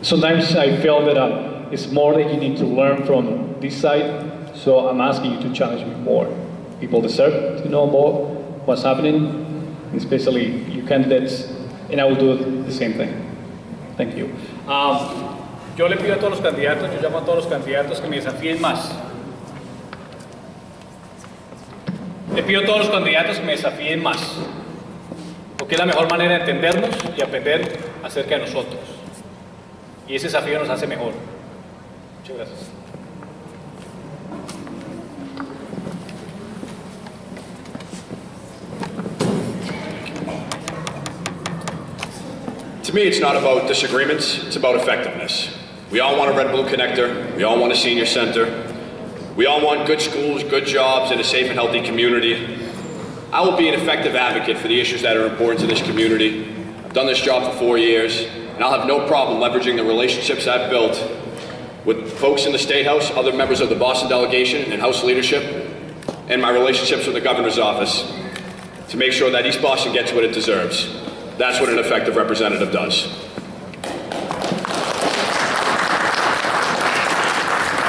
sometimes I feel that uh, it's more that you need to learn from this side, so I'm asking you to challenge me more. People deserve to know more what's happening, especially you candidates, and I will do the same thing. Thank you. Um, yo le pido a todos los candidatos, yo llamo a todos los candidatos que me desafíen más. Le pido a todos los candidatos que me desafíen más, porque es la mejor manera de entendernos y aprender acerca de nosotros. Y ese desafío nos hace mejor. Muchas gracias. To me, it's not about disagreements, it's about effectiveness. We all want a red blue connector, we all want a senior center, we all want good schools, good jobs, and a safe and healthy community. I will be an effective advocate for the issues that are important to this community. I've done this job for four years, and I'll have no problem leveraging the relationships I've built with folks in the State House, other members of the Boston delegation and House leadership, and my relationships with the governor's office to make sure that East Boston gets what it deserves. That's what an effective representative does.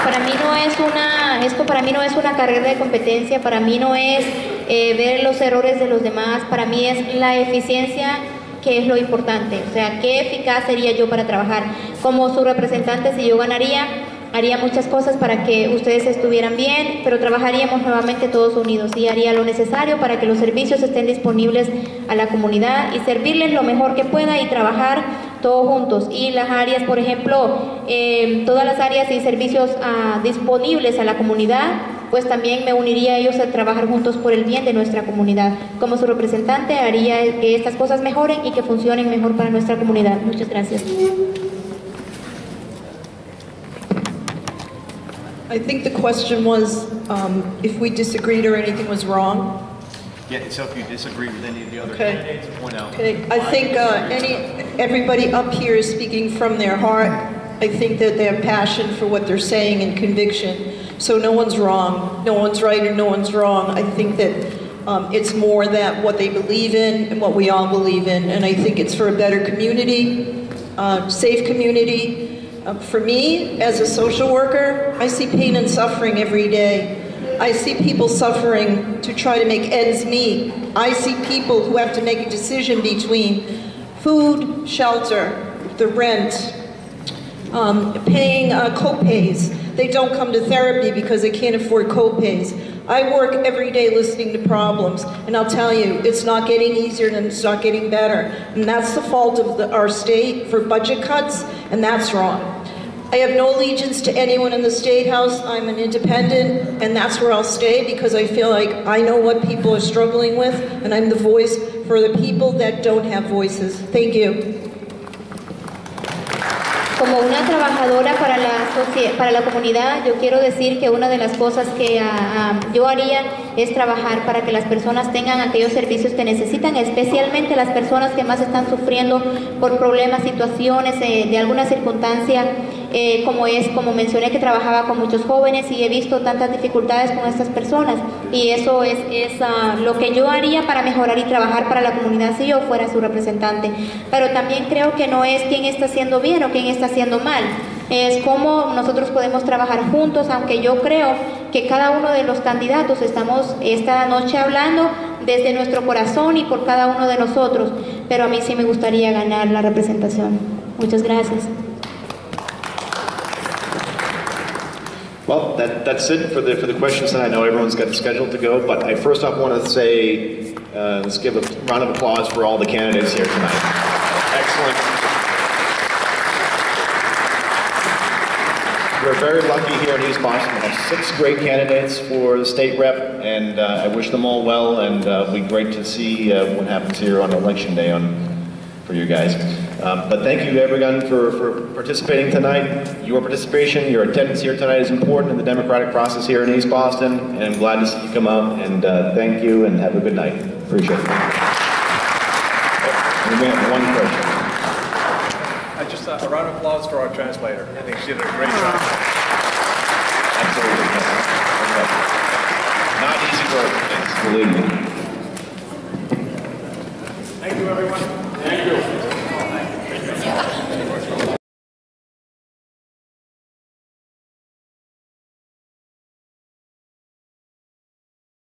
Para mí no es una, esto para mí no es una carrera de competencia, para mí no es eh, ver los errores de los demás, para mí es la eficiencia que es lo importante, o sea, qué eficaz sería yo para trabajar como su representante si yo ganaría, haría muchas cosas para que ustedes estuvieran bien, pero trabajaríamos nuevamente todos unidos y haría lo necesario para que los servicios estén disponibles a la comunidad y servirles lo mejor que pueda y trabajar todos juntos. Y las áreas, por ejemplo, eh, todas las áreas y servicios ah, disponibles a la comunidad, pues también me uniría a ellos a trabajar juntos por el bien de nuestra comunidad. Como su representante haría que estas cosas mejoren y que funcionen mejor para nuestra comunidad. Muchas gracias. I think the question was um, if we disagreed or anything was wrong. Yeah, so if you disagree with any of the other Okay. candidates, point out. Okay, I think uh, any, everybody up here is speaking from their heart. I think that they have passion for what they're saying and conviction. So no one's wrong, no one's right and no one's wrong. I think that um, it's more that what they believe in and what we all believe in. And I think it's for a better community, uh, safe community. Uh, For me, as a social worker, I see pain and suffering every day. I see people suffering to try to make ends meet. I see people who have to make a decision between food, shelter, the rent, um, paying uh, co-pays. They don't come to therapy because they can't afford co-pays. I work every day listening to problems, and I'll tell you, it's not getting easier and it's not getting better. And that's the fault of the, our state for budget cuts, and that's wrong. I have no allegiance to anyone in the State House. I'm an independent, and that's where I'll stay because I feel like I know what people are struggling with, and I'm the voice for the people that don't have voices. Thank you. Como una trabajadora para la, para la comunidad, yo quiero decir que una de las cosas que ah, yo haría es trabajar para que las personas tengan aquellos servicios que necesitan, especialmente las personas que más están sufriendo por problemas, situaciones eh, de alguna circunstancia, eh, como es, como mencioné, que trabajaba con muchos jóvenes y he visto tantas dificultades con estas personas. Y eso es, es ah, lo que yo haría para mejorar y trabajar para la comunidad si yo fuera su representante. Pero también creo que no es quién está haciendo bien o quién está haciendo mal. Es cómo nosotros podemos trabajar juntos, aunque yo creo que cada uno de los candidatos estamos esta noche hablando desde nuestro corazón y por cada uno de nosotros. Pero a mí sí me gustaría ganar la representación. Muchas gracias. Well, that, that's it for the, for the questions tonight. I know everyone's got scheduled to go, but I first off want to say, uh, let's give a round of applause for all the candidates here tonight. Excellent. We're very lucky here in East Boston. We have six great candidates for the state rep, and uh, I wish them all well, and uh, it'll be great to see uh, what happens here on election day on, for you guys. Um, But thank you everyone for, for participating tonight. Your participation, your attendance here tonight is important in the democratic process here in East Boston, and I'm glad to see you come out, and uh, thank you, and have a good night. Appreciate it. And We have one question. I Just a a round of applause for our translator. I think she did a great job. Absolutely. Not easy work, believe me. Thank you, everyone.